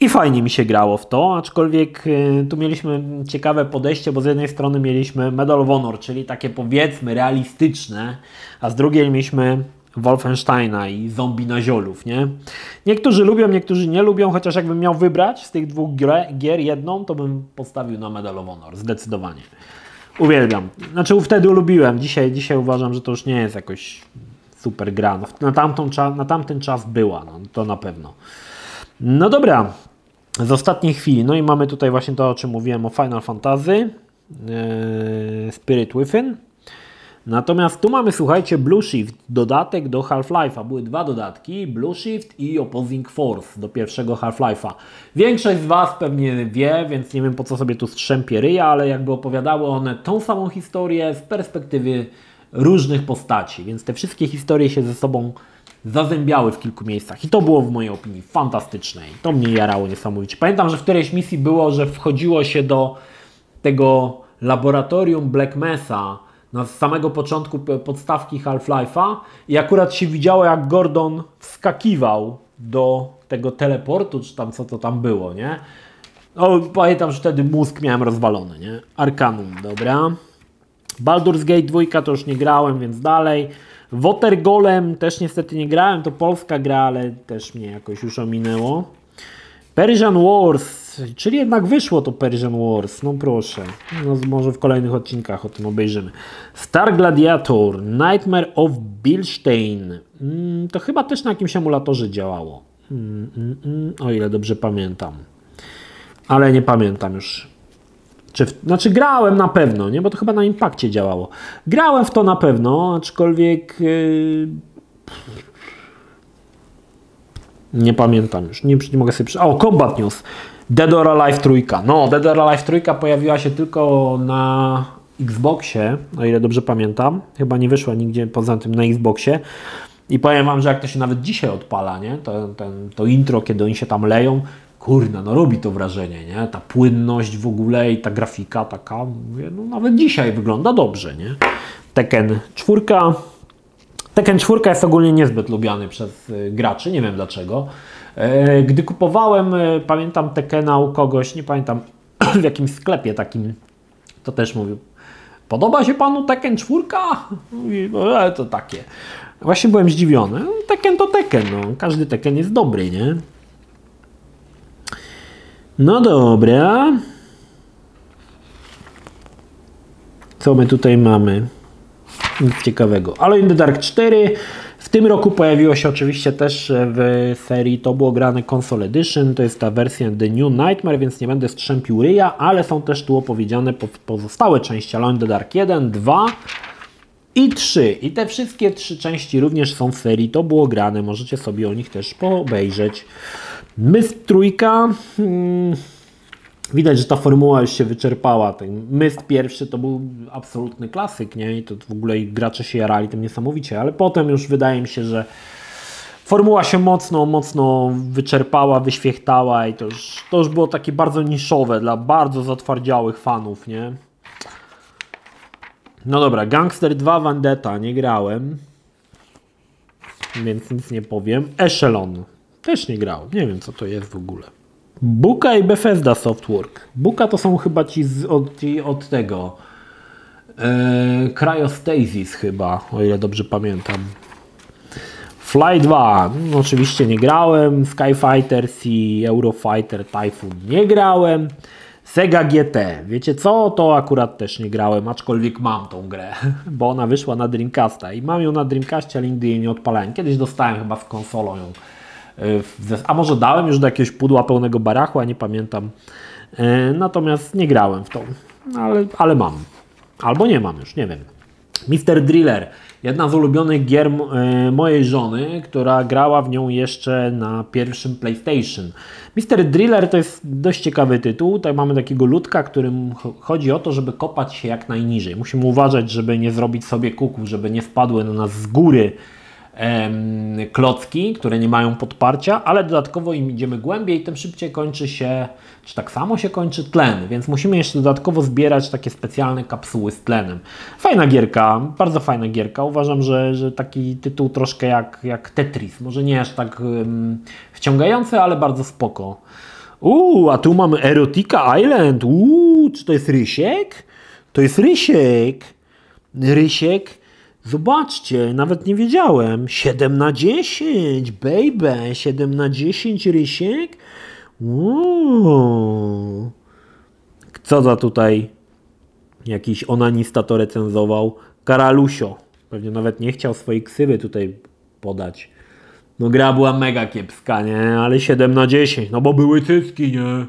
I fajnie mi się grało w to, aczkolwiek y, tu mieliśmy ciekawe podejście, bo z jednej strony mieliśmy Medal of Honor, czyli takie powiedzmy realistyczne, a z drugiej mieliśmy Wolfensteina i zombie na ziolów, nie? Niektórzy lubią, niektórzy nie lubią, chociaż jakbym miał wybrać z tych dwóch gier jedną, to bym postawił na Medal of Honor, zdecydowanie. Uwielbiam. Znaczy wtedy lubiłem, dzisiaj, dzisiaj uważam, że to już nie jest jakoś super gra. No, na, tamtą, na tamten czas była, no, to na pewno. No dobra, z ostatniej chwili, no i mamy tutaj właśnie to, o czym mówiłem o Final Fantasy, yy, Spirit Within. Natomiast tu mamy, słuchajcie, Blue Shift, dodatek do Half-Life'a. Były dwa dodatki, Blue Shift i Opposing Force do pierwszego Half-Life'a. Większość z Was pewnie wie, więc nie wiem po co sobie tu strzępie ryja, ale jakby opowiadały one tą samą historię z perspektywy różnych postaci, więc te wszystkie historie się ze sobą zazębiały w kilku miejscach i to było w mojej opinii fantastyczne i to mnie jarało niesamowicie. Pamiętam, że w którejś misji było, że wchodziło się do tego laboratorium Black Mesa na samego początku podstawki Half-Life'a i akurat się widziało, jak Gordon wskakiwał do tego teleportu, czy tam co to tam było, nie? O, pamiętam, że wtedy mózg miałem rozwalony, nie? Arkanum, dobra. Baldur's Gate 2 to już nie grałem, więc dalej. Water Golem też niestety nie grałem, to polska gra, ale też mnie jakoś już ominęło. Persian Wars, czyli jednak wyszło to Persian Wars, no proszę. No może w kolejnych odcinkach o tym obejrzymy. Star Gladiator, Nightmare of Bilstein. Mm, to chyba też na jakimś emulatorze działało. Mm, mm, mm, o ile dobrze pamiętam. Ale nie pamiętam już czy w, znaczy grałem na pewno, nie? bo to chyba na impakcie działało. Grałem w to na pewno, aczkolwiek yy, nie pamiętam już. Nie, nie mogę sobie. O, Combat News. Dead or Alive trójka. No, Dead or Alive trójka pojawiła się tylko na Xboxie, o ile dobrze pamiętam. Chyba nie wyszła nigdzie poza tym na Xboxie. I powiem Wam, że jak to się nawet dzisiaj odpala, nie? To, ten, to intro, kiedy oni się tam leją, kurna, no robi to wrażenie, nie? Ta płynność w ogóle i ta grafika taka, mówię, no nawet dzisiaj wygląda dobrze, nie? Tekken 4. Tekken 4 jest ogólnie niezbyt lubiany przez y, graczy, nie wiem dlaczego. E, gdy kupowałem, y, pamiętam Tekkena u kogoś, nie pamiętam w jakimś sklepie takim, to też mówił, podoba się panu Tekken 4? Mówi, no ale to takie. Właśnie byłem zdziwiony. Tekken to Tekken, no. każdy Tekken jest dobry, nie? No dobra. Co my tutaj mamy? Nic ciekawego. Alone in the Dark 4. W tym roku pojawiło się oczywiście też w serii to było grane Console Edition, to jest ta wersja The New Nightmare, więc nie będę strzępił ryja, ale są też tu opowiedziane pozostałe części Alone in the Dark 1, 2 i 3. I te wszystkie trzy części również są w serii to było grane, możecie sobie o nich też poobejrzeć. Myst trójka... Hmm Widać, że ta formuła już się wyczerpała. Ten pierwszy to był absolutny klasyk, nie? I to w ogóle gracze się jarali tym niesamowicie, ale potem już wydaje mi się, że formuła się mocno, mocno wyczerpała, wyświechtała i to już, to już było takie bardzo niszowe dla bardzo zatwardziałych fanów, nie? No dobra, Gangster 2 Vendetta nie grałem, więc nic nie powiem. Echelon też nie grałem, nie wiem co to jest w ogóle. Buka i Bethesda Softwork. Buka to są chyba ci, z, od, ci od tego e, Cryostasis chyba, o ile dobrze pamiętam. Fly 2, no, oczywiście nie grałem, Skyfighters i Eurofighter Typhoon nie grałem. Sega GT, wiecie co? To akurat też nie grałem, aczkolwiek mam tą grę, bo ona wyszła na Dreamcasta i mam ją na Dreamcastie, ale nigdy jej nie odpalałem. Kiedyś dostałem chyba z konsolą ją a może dałem już do jakiegoś pudła pełnego barachła, nie pamiętam. E, natomiast nie grałem w tą, ale, ale mam. Albo nie mam już, nie wiem. Mr. Driller, jedna z ulubionych gier e, mojej żony, która grała w nią jeszcze na pierwszym PlayStation. Mr. Driller to jest dość ciekawy tytuł. Tutaj mamy takiego ludka, którym chodzi o to, żeby kopać się jak najniżej. Musimy uważać, żeby nie zrobić sobie kuku, żeby nie wpadły na nas z góry klocki, które nie mają podparcia, ale dodatkowo im idziemy głębiej, tym szybciej kończy się, czy tak samo się kończy tlen, więc musimy jeszcze dodatkowo zbierać takie specjalne kapsuły z tlenem. Fajna gierka, bardzo fajna gierka. Uważam, że, że taki tytuł troszkę jak, jak Tetris, może nie aż tak um, wciągający, ale bardzo spoko. Uuu, a tu mamy Erotica Island. Uuu, czy to jest Rysiek? To jest Rysiek. Rysiek Zobaczcie, nawet nie wiedziałem. 7 na 10, baby, 7 na 10 rysiek. Uuu. Co za tutaj jakiś onanista to recenzował? Karalusio. Pewnie nawet nie chciał swojej ksywy tutaj podać. No gra była mega kiepska, nie? Ale 7 na 10, no bo były cycki, nie?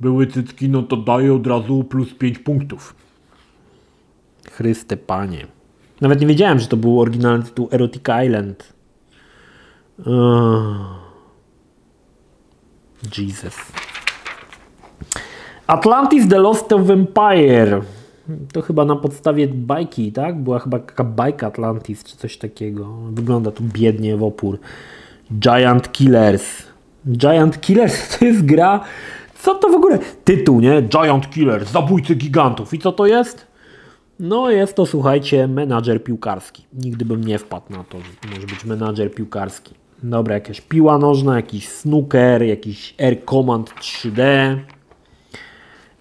Były cycki, no to daje od razu plus 5 punktów. Chryste panie. Nawet nie wiedziałem, że to był oryginalny tytuł Erotic Island. Oh. Jesus. Atlantis The Lost of Empire. To chyba na podstawie bajki, tak? Była chyba taka bajka Atlantis, czy coś takiego. Wygląda tu biednie w opór. Giant Killers. Giant Killers to jest gra... Co to w ogóle? Tytuł, nie? Giant Killers, zabójcy gigantów. I co to jest? No jest to, słuchajcie, menadżer piłkarski. Nigdy bym nie wpadł na to, że może być menadżer piłkarski. Dobra, jakaś piła nożna, jakiś snooker, jakiś Air Command 3D.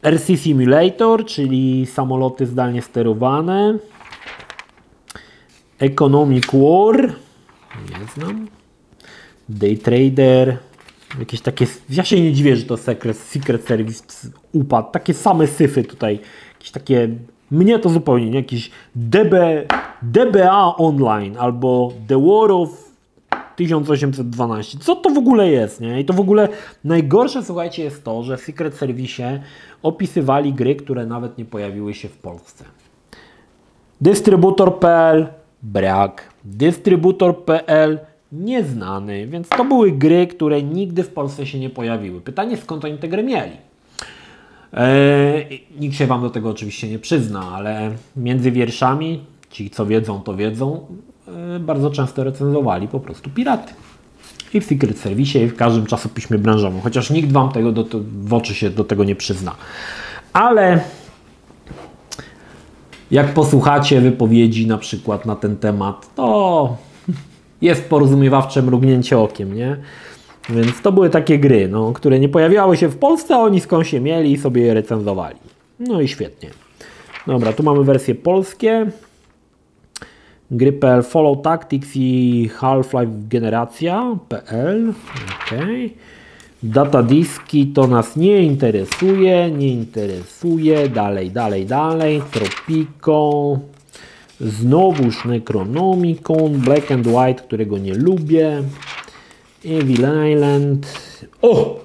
RC Simulator, czyli samoloty zdalnie sterowane. Economic War. Nie znam. Day Trader. Jakieś takie... Ja się nie dziwię, że to Secret, Secret Service upadł. Takie same syfy tutaj. Jakieś takie mnie to zupełnie nie jakiś DB, DBA Online albo The War of 1812. Co to w ogóle jest, nie? I to w ogóle najgorsze, słuchajcie, jest to, że w Secret Service opisywali gry, które nawet nie pojawiły się w Polsce. Dystrybutor.pl brak. Dystrybutor.pl nieznany, więc to były gry, które nigdy w Polsce się nie pojawiły. Pytanie, skąd oni te gry mieli? Eee, nikt się Wam do tego oczywiście nie przyzna, ale między wierszami, ci co wiedzą, to wiedzą, e, bardzo często recenzowali po prostu piraty. I w Secret Service, i w każdym czasopiśmie branżowym, chociaż nikt Wam tego do, w oczy się do tego nie przyzna. Ale jak posłuchacie wypowiedzi na przykład na ten temat, to jest porozumiewawcze mrugnięcie okiem, nie? Więc to były takie gry, no, które nie pojawiały się w Polsce, a oni skąd się mieli i sobie je recenzowali. No i świetnie. Dobra, tu mamy wersje polskie. Gry.pl, Follow Tactics i Half-Life Generacja.pl. Ok. Data diski to nas nie interesuje, nie interesuje. Dalej, dalej, dalej. Tropico. Znowuż Necronomicon. Black and White, którego nie lubię. Evil Island. O!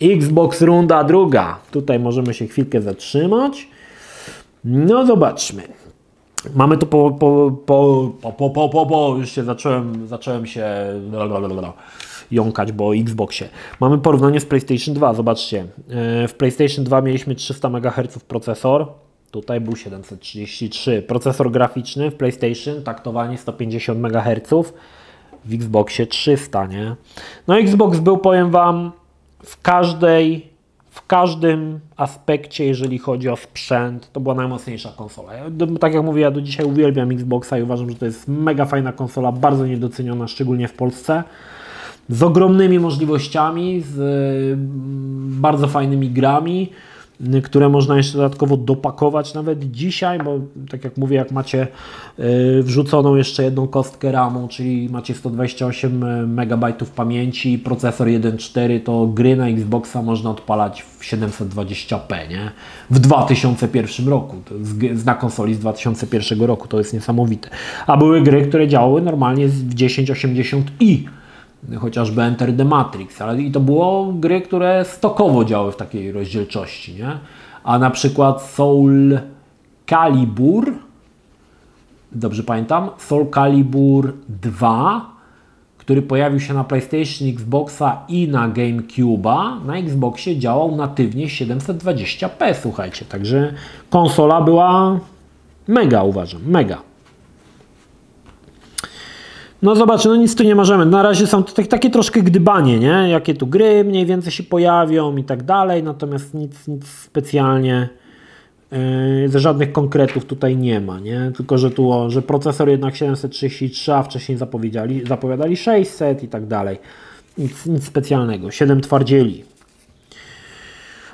Xbox runda druga. Tutaj możemy się chwilkę zatrzymać. No zobaczmy. Mamy tu po, po, po, po, po, po, po, po. już się zacząłem, zacząłem się jąkać, bo Xboxie. Mamy porównanie z PlayStation 2, zobaczcie. W PlayStation 2 mieliśmy 300 MHz procesor, tutaj był 733. Procesor graficzny w PlayStation, taktowanie 150 MHz, w Xboxie 300, nie? No Xbox był, powiem Wam, w każdej, w każdym aspekcie, jeżeli chodzi o sprzęt, to była najmocniejsza konsola. Ja, tak jak mówię, ja do dzisiaj uwielbiam Xboxa i uważam, że to jest mega fajna konsola, bardzo niedoceniona, szczególnie w Polsce z ogromnymi możliwościami, z mm, bardzo fajnymi grami, które można jeszcze dodatkowo dopakować nawet dzisiaj, bo tak jak mówię, jak macie y, wrzuconą jeszcze jedną kostkę RAMu, czyli macie 128 MB pamięci, procesor 1.4, to gry na Xboxa można odpalać w 720p, nie? W 2001 roku, z, na konsoli z 2001 roku, to jest niesamowite. A były gry, które działały normalnie w 1080i, chociażby Enter the Matrix, ale i to było gry, które stokowo działy w takiej rozdzielczości, nie? A na przykład Soul Calibur, dobrze pamiętam, Soul Calibur 2, który pojawił się na PlayStation, Xboxa i na GameCube'a, na Xboxie działał natywnie 720p, słuchajcie, także konsola była mega, uważam, mega. No zobacz, no nic tu nie możemy. Na razie są to tak, takie troszkę gdybanie, nie? Jakie tu gry mniej więcej się pojawią i tak dalej, natomiast nic, nic specjalnie yy, żadnych konkretów tutaj nie ma, nie? Tylko, że tu, że procesor jednak 733, a wcześniej zapowiedzieli, zapowiadali 600 i tak dalej. Nic, nic specjalnego. 7 twardzieli.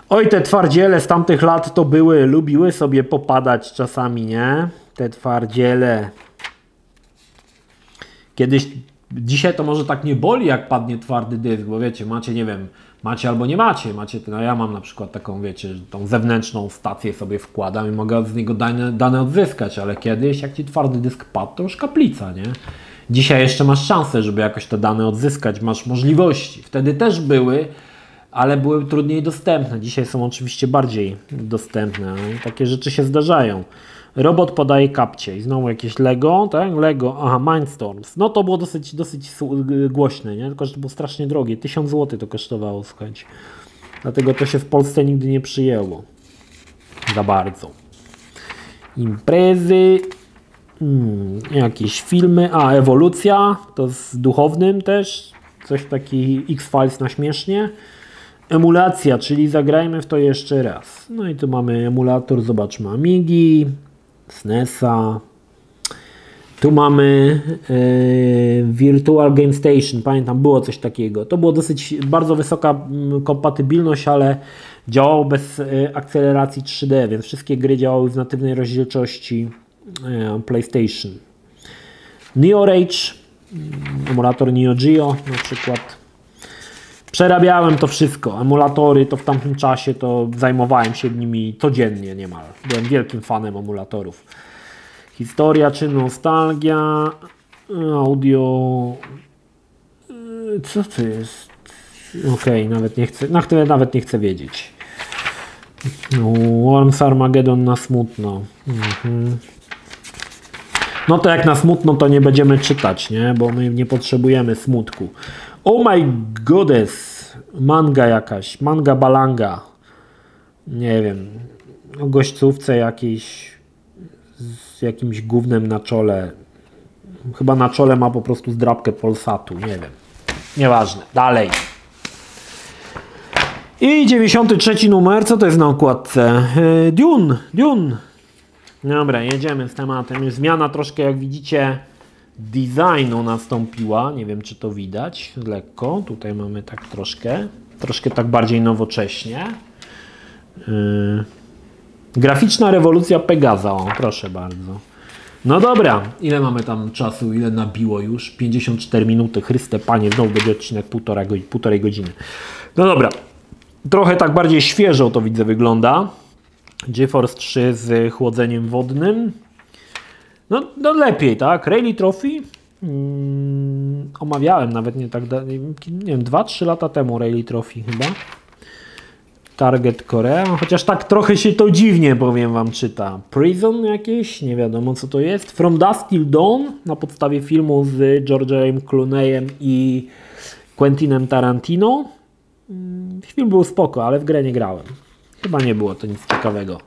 Oj, te twardziele z tamtych lat to były, lubiły sobie popadać czasami, nie? Te twardziele. Kiedyś, dzisiaj to może tak nie boli, jak padnie twardy dysk, bo wiecie, macie, nie wiem, macie albo nie macie, macie, no ja mam na przykład taką, wiecie, tą zewnętrzną stację sobie wkładam i mogę z niego dane, dane odzyskać, ale kiedyś, jak Ci twardy dysk padł, to już kaplica, nie? Dzisiaj jeszcze masz szansę, żeby jakoś te dane odzyskać, masz możliwości. Wtedy też były, ale były trudniej dostępne. Dzisiaj są oczywiście bardziej dostępne. Takie rzeczy się zdarzają. Robot podaje kapcie i znowu jakieś Lego, tak? Lego, aha, Mindstorms. No to było dosyć, dosyć głośne, nie? Tylko, że to było strasznie drogie. 1000 zł to kosztowało, słuchajcie. Dlatego to się w Polsce nigdy nie przyjęło. Za bardzo. Imprezy, hmm, jakieś filmy, a ewolucja, to z duchownym też, coś taki X-Files na śmiesznie. Emulacja, czyli zagrajmy w to jeszcze raz. No i tu mamy emulator, zobaczmy Amigi, SNESa. Tu mamy e, Virtual Game Station, pamiętam, było coś takiego. To było dosyć bardzo wysoka mm, kompatybilność, ale działało bez e, akceleracji 3D, więc wszystkie gry działały w natywnej rozdzielczości e, PlayStation. Neo Rage, mm, emulator Neo Geo na przykład. Przerabiałem to wszystko. Emulatory to w tamtym czasie to zajmowałem się nimi codziennie niemal. Byłem wielkim fanem emulatorów. Historia czy nostalgia, audio. Co to jest? Okej, okay, nawet nie chcę, nawet nie chcę wiedzieć. Worms Armageddon na smutno. Mhm. No to jak na smutno, to nie będziemy czytać, nie? Bo my nie potrzebujemy smutku. Oh my goodness, manga jakaś, manga balanga. Nie wiem, o gościówce jakiejś z jakimś gównem na czole. Chyba na czole ma po prostu zdrabkę Polsatu, nie wiem. Nieważne, dalej. I 93 numer, co to jest na okładce? E, Dune, Dune. Dobra, jedziemy z tematem. Zmiana troszkę, jak widzicie, designu nastąpiła. Nie wiem, czy to widać lekko. Tutaj mamy tak troszkę, troszkę tak bardziej nowocześnie. Yy. Graficzna rewolucja Pegaza, o, proszę bardzo. No dobra, ile mamy tam czasu, ile nabiło już? 54 minuty, Chryste Panie, znowu będzie odcinek półtora, półtorej godziny. No dobra, trochę tak bardziej świeżo to widzę wygląda. GeForce 3 z chłodzeniem wodnym. No, no lepiej, tak? Rally Trophy. Hmm, omawiałem nawet nie tak, nie wiem, 2-3 lata temu Rally Trophy chyba. Target Korea, chociaż tak trochę się to dziwnie, powiem Wam, czyta. Prison jakieś, nie wiadomo co to jest. From Dusk Till Dawn, na podstawie filmu z George'em Clooneyem i Quentinem Tarantino. Mm, film był spoko, ale w grę nie grałem. Chyba nie było to nic ciekawego.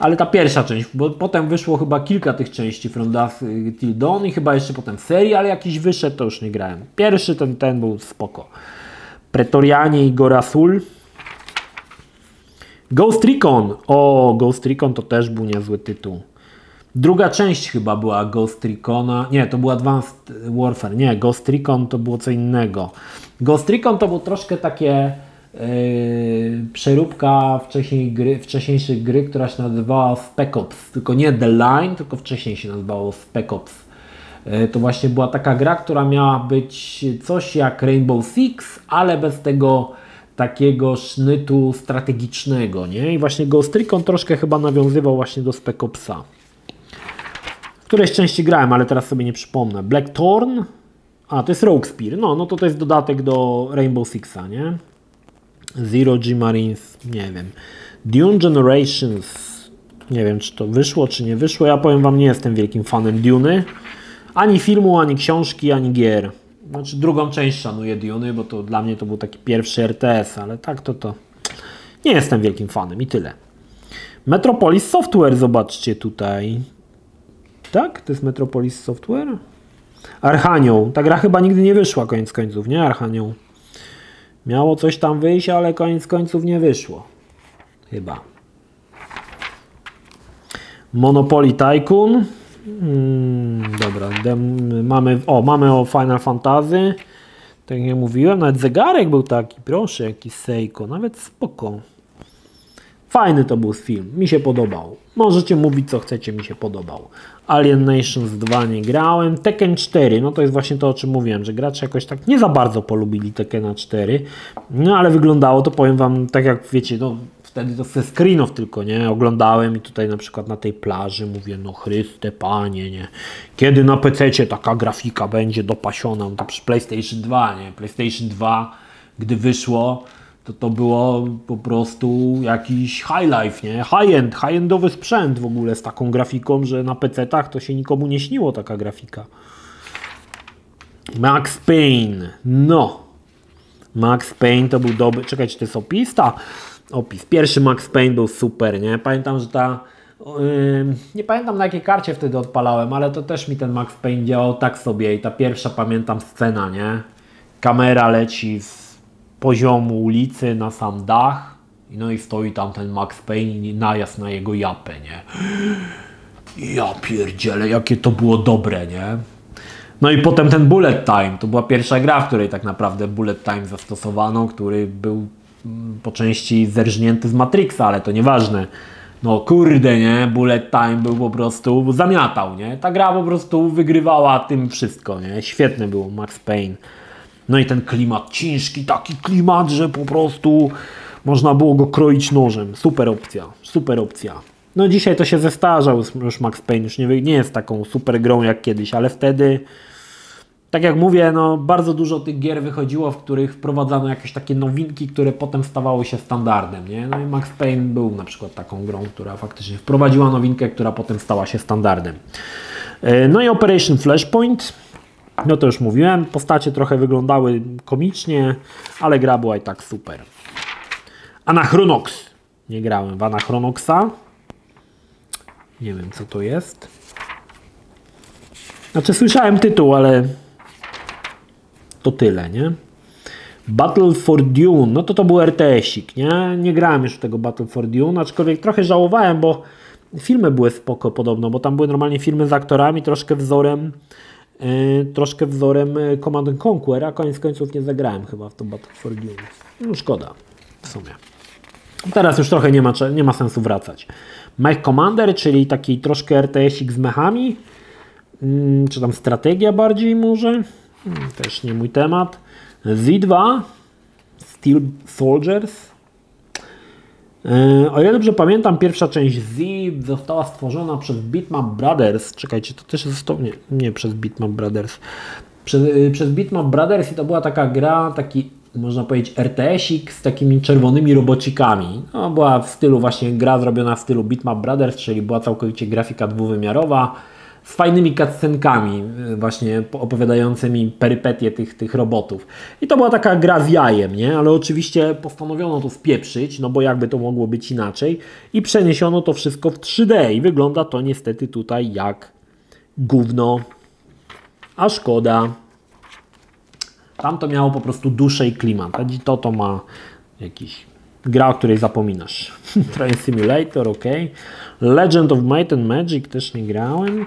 Ale ta pierwsza część, bo potem wyszło chyba kilka tych części From Dusk Till Dawn i chyba jeszcze potem serial jakiś wyszedł, to już nie grałem. Pierwszy ten, ten był spoko. Pretorianie i Gorasul. Ghost Recon. O, Ghost Recon to też był niezły tytuł. Druga część chyba była Ghost Recona. Nie, to był Advanced Warfare. Nie, Ghost Recon to było co innego. Ghost Recon to było troszkę takie yy, przeróbka wcześniej gry, wcześniejszej gry, która się nazywała Spec Ops. Tylko nie The Line, tylko wcześniej się nazywało Spec Ops. Yy, to właśnie była taka gra, która miała być coś jak Rainbow Six, ale bez tego takiego sznytu strategicznego, nie? I właśnie Ghost Recon troszkę chyba nawiązywał właśnie do Spec Opsa. W którejś części grałem, ale teraz sobie nie przypomnę. Blackthorn? A, to jest Rogue Spear. No, no to to jest dodatek do Rainbow Sixa, nie? Zero G Marines, nie wiem. Dune Generations. Nie wiem, czy to wyszło, czy nie wyszło. Ja powiem Wam, nie jestem wielkim fanem Duny. Ani filmu, ani książki, ani gier. Znaczy drugą część szanuję Duny, bo to dla mnie to był taki pierwszy RTS, ale tak to to nie jestem wielkim fanem i tyle. Metropolis Software, zobaczcie tutaj. Tak? To jest Metropolis Software? Archanioł. Ta gra chyba nigdy nie wyszła koniec końców, nie Archanioł? Miało coś tam wyjść, ale koniec końców nie wyszło. Chyba. Monopoly Tycoon. Hmm, dobra, mamy, o, mamy o Final Fantasy. Tak jak mówiłem, nawet zegarek był taki, proszę, jakiś Seiko, nawet spoko. Fajny to był film, mi się podobał. Możecie mówić co chcecie, mi się podobał. Alien Nations 2 nie grałem. Tekken 4, no to jest właśnie to o czym mówiłem, że gracze jakoś tak nie za bardzo polubili Tekkena 4. No ale wyglądało to, powiem wam, tak jak wiecie, no wtedy to ze screenów tylko, nie? Oglądałem i tutaj na przykład na tej plaży mówię, no Chryste, Panie, nie? Kiedy na PC taka grafika będzie dopasiona? No to przy PlayStation 2, nie? PlayStation 2, gdy wyszło, to to było po prostu jakiś high life, nie? High-end, high-endowy sprzęt w ogóle z taką grafiką, że na PC-tach to się nikomu nie śniło taka grafika. Max Payne, no. Max Payne to był dobry, czekajcie, to jest opista? opis. Pierwszy Max Payne był super, nie? Pamiętam, że ta... Nie pamiętam na jakiej karcie wtedy odpalałem, ale to też mi ten Max Payne działał tak sobie i ta pierwsza, pamiętam, scena, nie? Kamera leci z poziomu ulicy na sam dach no i stoi tam ten Max Payne i najazd na jego japę, nie? Ja pierdzielę, jakie to było dobre, nie? No i potem ten Bullet Time, to była pierwsza gra, w której tak naprawdę Bullet Time zastosowano, który był po części zerżnięty z Matrixa, ale to nieważne. No kurde, nie? Bullet Time był po prostu, zamiatał, nie? Ta gra po prostu wygrywała tym wszystko, nie? Świetny był Max Payne. No i ten klimat ciężki, taki klimat, że po prostu można było go kroić nożem. Super opcja, super opcja. No dzisiaj to się zestarzał już Max Payne, już nie, nie jest taką super grą jak kiedyś, ale wtedy tak jak mówię, no, bardzo dużo tych gier wychodziło, w których wprowadzano jakieś takie nowinki, które potem stawały się standardem. Nie? No i Max Payne był na przykład taką grą, która faktycznie wprowadziła nowinkę, która potem stała się standardem. E, no i Operation Flashpoint. No to już mówiłem, postacie trochę wyglądały komicznie, ale gra była i tak super. Anachronox. Nie grałem w Anachronoxa. Nie wiem co to jest. Znaczy słyszałem tytuł, ale to tyle, nie? Battle for Dune, no to to był RTS-ik, nie? Nie grałem już w tego Battle for Dune, aczkolwiek trochę żałowałem, bo filmy były spoko podobno, bo tam były normalnie filmy z aktorami, troszkę wzorem troszkę wzorem e, Command Conquer, a koniec końców nie zagrałem chyba w to Battle for. No szkoda, w sumie. Teraz już trochę nie ma, nie ma sensu wracać. Mech Commander, czyli taki troszkę RTS-ik z mechami, yy, czy tam strategia bardziej może, Hmm, też nie mój temat. Z2, Steel Soldiers. E, o ile dobrze pamiętam, pierwsza część Zip została stworzona przez Bitmap Brothers. Czekajcie, to też zostało. Nie, nie przez Bitmap Brothers. Przez, e, przez Bitmap Brothers i to była taka gra, taki można powiedzieć RTS-ik z takimi czerwonymi robocikami. No, była w stylu właśnie gra zrobiona w stylu Bitmap Brothers, czyli była całkowicie grafika dwuwymiarowa z fajnymi cutscenkami y, właśnie opowiadającymi perypetie tych, tych robotów. I to była taka gra z jajem, nie? Ale oczywiście postanowiono to spieprzyć, no bo jakby to mogło być inaczej i przeniesiono to wszystko w 3D i wygląda to niestety tutaj jak gówno. A szkoda. Tam to miało po prostu duszę i klimat, a to to ma jakiś gra, o której zapominasz. Train Simulator, ok. Legend of Might and Magic też nie grałem.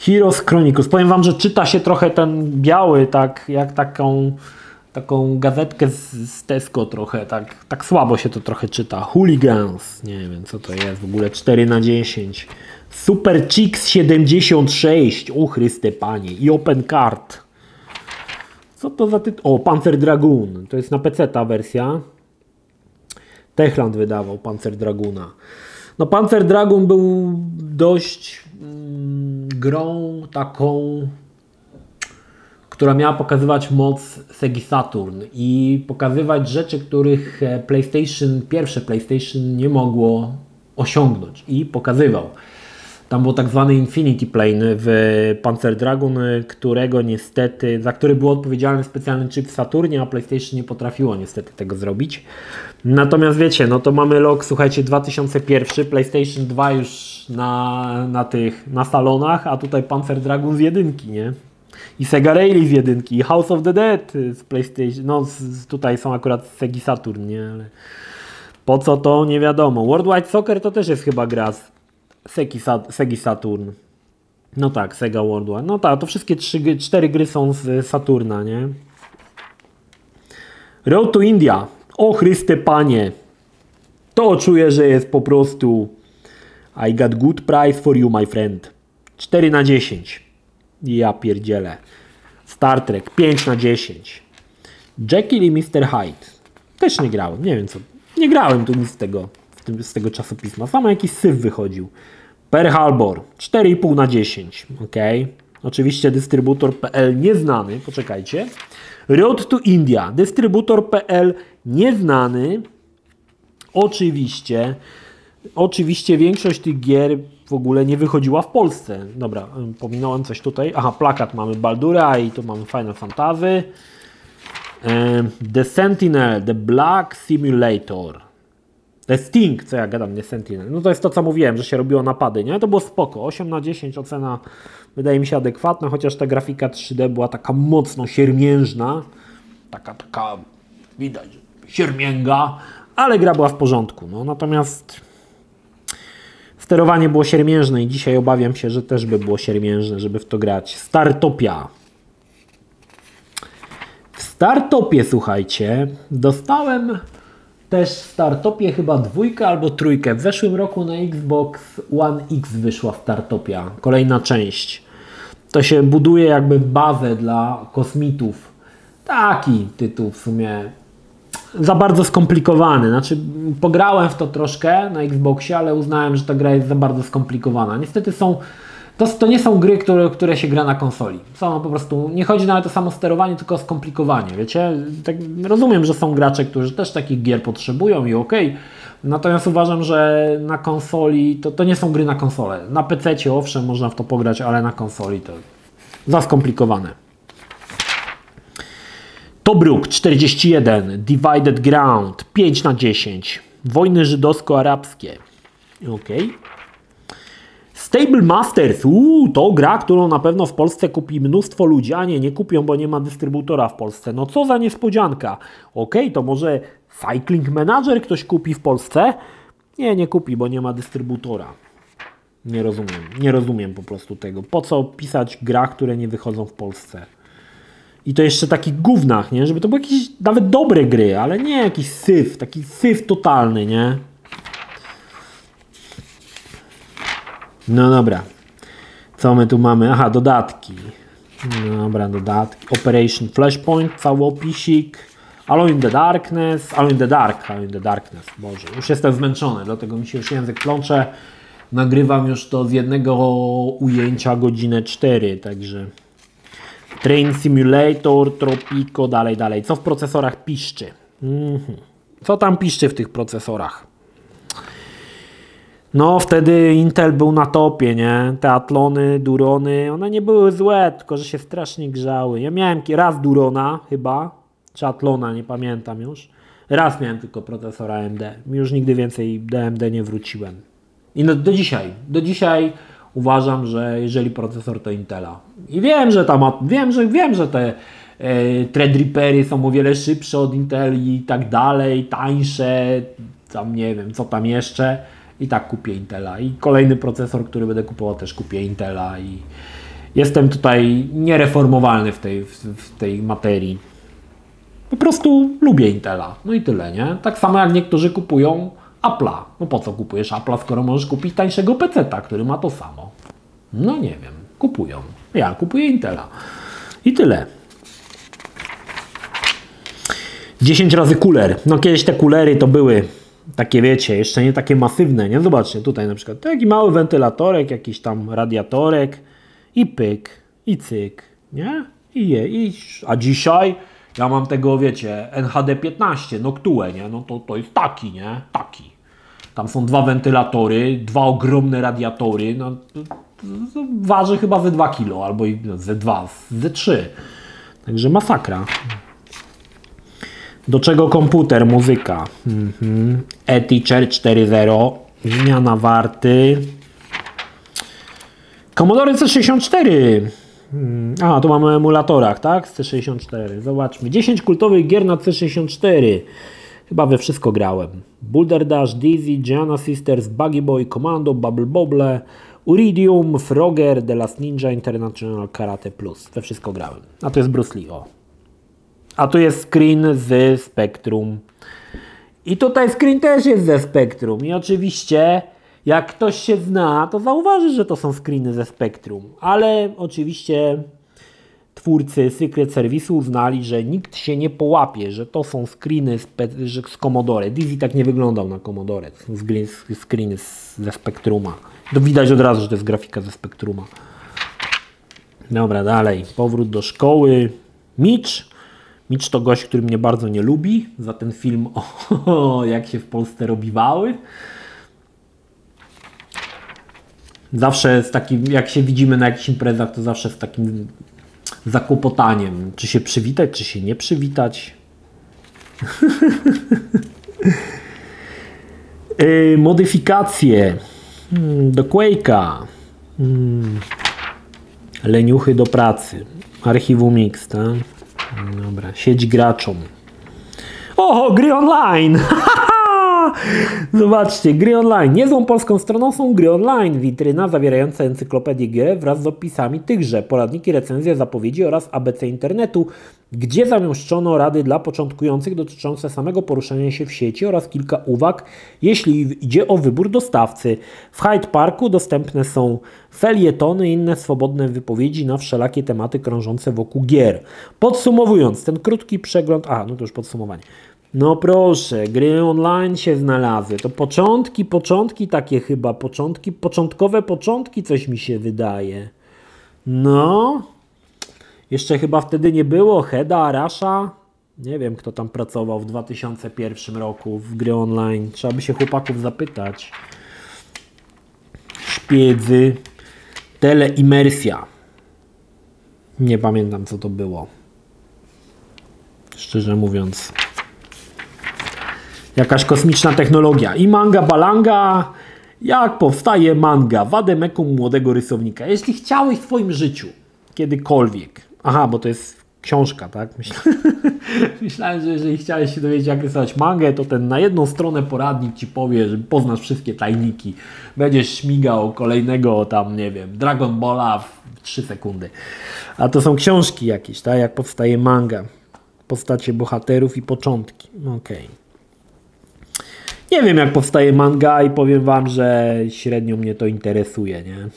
Heroes Chronicles. Powiem Wam, że czyta się trochę ten biały, tak jak taką, taką gazetkę z, z Tesco trochę, tak, tak słabo się to trochę czyta. Hooligans, nie wiem co to jest, w ogóle 4 na 10. Super Chicks 76, o Chryste Panie i Open Card. Co to za tytuł? O, Panzer Dragoon, to jest na PC ta wersja. Techland wydawał Panzer Draguna. No Panzer Dragoon był dość grą taką, która miała pokazywać moc Segi Saturn i pokazywać rzeczy, których e, PlayStation, pierwsze PlayStation nie mogło osiągnąć i pokazywał. Tam był tak zwany Infinity Plane w Panzer Dragon, którego niestety, za który był odpowiedzialny specjalny chip w Saturnie, a PlayStation nie potrafiło niestety tego zrobić. Natomiast wiecie, no to mamy rok, słuchajcie, 2001, PlayStation 2 już na, na tych, na salonach, a tutaj Panzer Dragon z jedynki, nie? I Sega Rally z jedynki, i House of the Dead z PlayStation, no z, tutaj są akurat Segi Saturn, nie? Ale po co to, nie wiadomo. World Wide Soccer to też jest chyba gra z Segi, Segi Saturn. No tak, Sega World Wide. No tak, to wszystkie trzy, cztery gry są z Saturna, nie? Road to India. O Chryste Panie. To czuję, że jest po prostu I got good price for you, my friend. 4 na 10. Ja pierdzielę. Star Trek 5 na 10. Jekyll i Mr. Hyde. Też nie grałem, nie wiem co. Nie grałem tu nic z tego, z tego czasopisma. Samo jakiś syf wychodził. Per Harbor 4,5 na 10. Ok. Oczywiście dystrybutor.pl nieznany. Poczekajcie. Road to India. Dystrybutor.pl nieznany. Oczywiście. Oczywiście większość tych gier w ogóle nie wychodziła w Polsce. Dobra, pominąłem coś tutaj. Aha, plakat mamy Baldura i tu mamy Final Fantasy. The Sentinel, The Black Simulator. Sting, co ja gadam, nie Sentinel. No to jest to, co mówiłem, że się robiło napady, nie? To było spoko. 8 na 10 ocena wydaje mi się adekwatna, chociaż ta grafika 3D była taka mocno siermiężna. Taka, taka, widać, siermięga, ale gra była w porządku. No, natomiast sterowanie było siermiężne i dzisiaj obawiam się, że też by było siermiężne, żeby w to grać. Startopia. W Startopie, słuchajcie, dostałem też w Startopie chyba dwójkę albo trójkę. W zeszłym roku na Xbox One X wyszła Startopia, kolejna część. To się buduje jakby bazę dla kosmitów. Taki tytuł w sumie za bardzo skomplikowany. Znaczy, pograłem w to troszkę na Xboxie, ale uznałem, że ta gra jest za bardzo skomplikowana. Niestety są to, to nie są gry, które, które się gra na konsoli. Są po prostu, nie chodzi nawet o samo sterowanie, tylko o skomplikowanie, wiecie? Tak, rozumiem, że są gracze, którzy też takich gier potrzebują i okej, okay. natomiast uważam, że na konsoli to, to nie są gry na konsolę. Na PC owszem, można w to pograć, ale na konsoli to za skomplikowane. Tobruk 41, Divided Ground 5 na 10, wojny żydowsko-arabskie. Okej. Okay. Stable Masters, uuu, to gra, którą na pewno w Polsce kupi mnóstwo ludzi, a nie, nie kupią, bo nie ma dystrybutora w Polsce. No co za niespodzianka. Okej, okay, to może Cycling Manager ktoś kupi w Polsce? Nie, nie kupi, bo nie ma dystrybutora. Nie rozumiem, nie rozumiem po prostu tego. Po co pisać gra, które nie wychodzą w Polsce? I to jeszcze takich gównach, nie? Żeby to były jakieś nawet dobre gry, ale nie jakiś syf, taki syf totalny, nie? No dobra. Co my tu mamy? Aha, dodatki. No dobra, dodatki. Operation Flashpoint, cały opisik. Alone in the Darkness, Alone in the Dark, Alone in the Darkness, Boże, już jestem zmęczony, dlatego mi się już język plącze. Nagrywam już to z jednego ujęcia godzinę 4, także Train Simulator, Tropico, dalej, dalej. Co w procesorach piszczy? Mhm. Co tam piszczy w tych procesorach? No, wtedy Intel był na topie, nie? Te Atlony, Durony, one nie były złe, tylko że się strasznie grzały. Ja miałem raz Durona chyba, czy Atlona, nie pamiętam już. Raz miałem tylko procesor AMD. Już nigdy więcej do AMD nie wróciłem. I no, do dzisiaj, do dzisiaj uważam, że jeżeli procesor to Intela. I wiem, że tam, wiem, że wiem, że te e, Threadrippery są o wiele szybsze od Inteli i tak dalej, tańsze, tam nie wiem, co tam jeszcze. I tak kupię Intela. I kolejny procesor, który będę kupował, też kupię Intela. I jestem tutaj niereformowalny w tej, w, tej materii. Po prostu lubię Intela. No i tyle, nie? Tak samo jak niektórzy kupują Apple'a. No po co kupujesz Apple'a, skoro możesz kupić tańszego PC-ta, który ma to samo? No nie wiem, kupują. Ja kupuję Intela. I tyle. 10 razy kuler. No kiedyś te kulery to były takie wiecie, jeszcze nie takie masywne, nie? Zobaczcie, tutaj na przykład taki mały wentylatorek, jakiś tam radiatorek i pyk, i cyk, nie? I je, i... A dzisiaj ja mam tego, wiecie, NHD 15, Noctue, nie? No to, to jest taki, nie? Taki. Tam są dwa wentylatory, dwa ogromne radiatory, no waży chyba ze 2 kg, albo ze 2, ze 3. Także masakra. Do czego komputer? Muzyka. Mhm. E-Teacher 4.0. Zmiana warty. Commodore C64. Hmm. A, tu mamy o emulatorach, tak? Z C64. Zobaczmy. 10 kultowych gier na C64. Chyba we wszystko grałem. Boulder Dash, Dizzy, Gianna Sisters, Buggy Boy, Commando, Bubble Bobble, Uridium, Frogger, The Last Ninja, International Karate Plus. We wszystko grałem. A to jest Bruce Lee, o. A tu jest screen z Spectrum. I tutaj screen też jest ze Spectrum. I oczywiście, jak ktoś się zna, to zauważy, że to są screeny ze Spectrum. Ale oczywiście twórcy Secret Service uznali, że nikt się nie połapie, że to są screeny z, z Commodore. Dizzy tak nie wyglądał na Commodore. Screeny ze Spectruma. To widać od razu, że to jest grafika ze Spectruma. Dobra, dalej. Powrót do szkoły. Mitch Mitch to gość, który mnie bardzo nie lubi za ten film o, jak się w Polsce robiwały. Zawsze z takim, jak się widzimy na jakichś imprezach, to zawsze z takim zakłopotaniem, czy się przywitać, czy się nie przywitać. yy, modyfikacje hmm, do Quake'a. Hmm. Leniuchy do pracy. Archiwum Mix, tak? Dobra, sieć graczom. O, gry online! Zobaczcie, gry online. Niezłą polską stroną są gry online. Witryna zawierająca encyklopedię gier wraz z opisami tychże, poradniki, recenzje, zapowiedzi oraz ABC internetu, gdzie zamieszczono rady dla początkujących dotyczące samego poruszania się w sieci oraz kilka uwag, jeśli idzie o wybór dostawcy. W Hyde Parku dostępne są felietony i inne swobodne wypowiedzi na wszelakie tematy krążące wokół gier. Podsumowując, ten krótki przegląd... A, no to już podsumowanie. No proszę, gry online się znalazły. To początki, początki takie chyba, początki, początkowe początki coś mi się wydaje. No, jeszcze chyba wtedy nie było Heda, Arasha. Nie wiem, kto tam pracował w 2001 roku w gry online. Trzeba by się chłopaków zapytać. Szpiedzy. Teleimersja. Nie pamiętam, co to było. Szczerze mówiąc jakaś kosmiczna technologia. I manga balanga, jak powstaje manga, wademekum młodego rysownika. Jeśli chciałeś w swoim życiu kiedykolwiek, aha, bo to jest książka, tak? Myślałem, że jeżeli chciałeś się dowiedzieć, jak rysować mangę, to ten na jedną stronę poradnik ci powie, że poznasz wszystkie tajniki. Będziesz śmigał kolejnego tam, nie wiem, Dragon Balla w 3 sekundy. A to są książki jakieś, tak? Jak powstaje manga. Postacie bohaterów i początki. Okej. Okay. Nie wiem, jak powstaje manga i powiem Wam, że średnio mnie to interesuje, nie?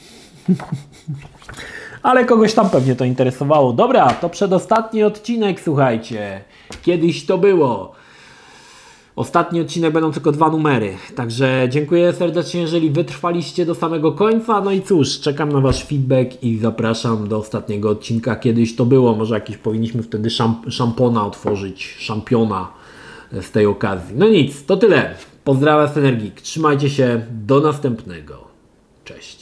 Ale kogoś tam pewnie to interesowało. Dobra, to przedostatni odcinek, słuchajcie. Kiedyś to było. Ostatni odcinek będą tylko dwa numery. Także dziękuję serdecznie, jeżeli wytrwaliście do samego końca. No i cóż, czekam na Wasz feedback i zapraszam do ostatniego odcinka. Kiedyś to było. Może jakiś powinniśmy wtedy szamp szampona otworzyć, szampiona z tej okazji. No nic, to tyle. Pozdrawiam z Energik. Trzymajcie się. Do następnego. Cześć.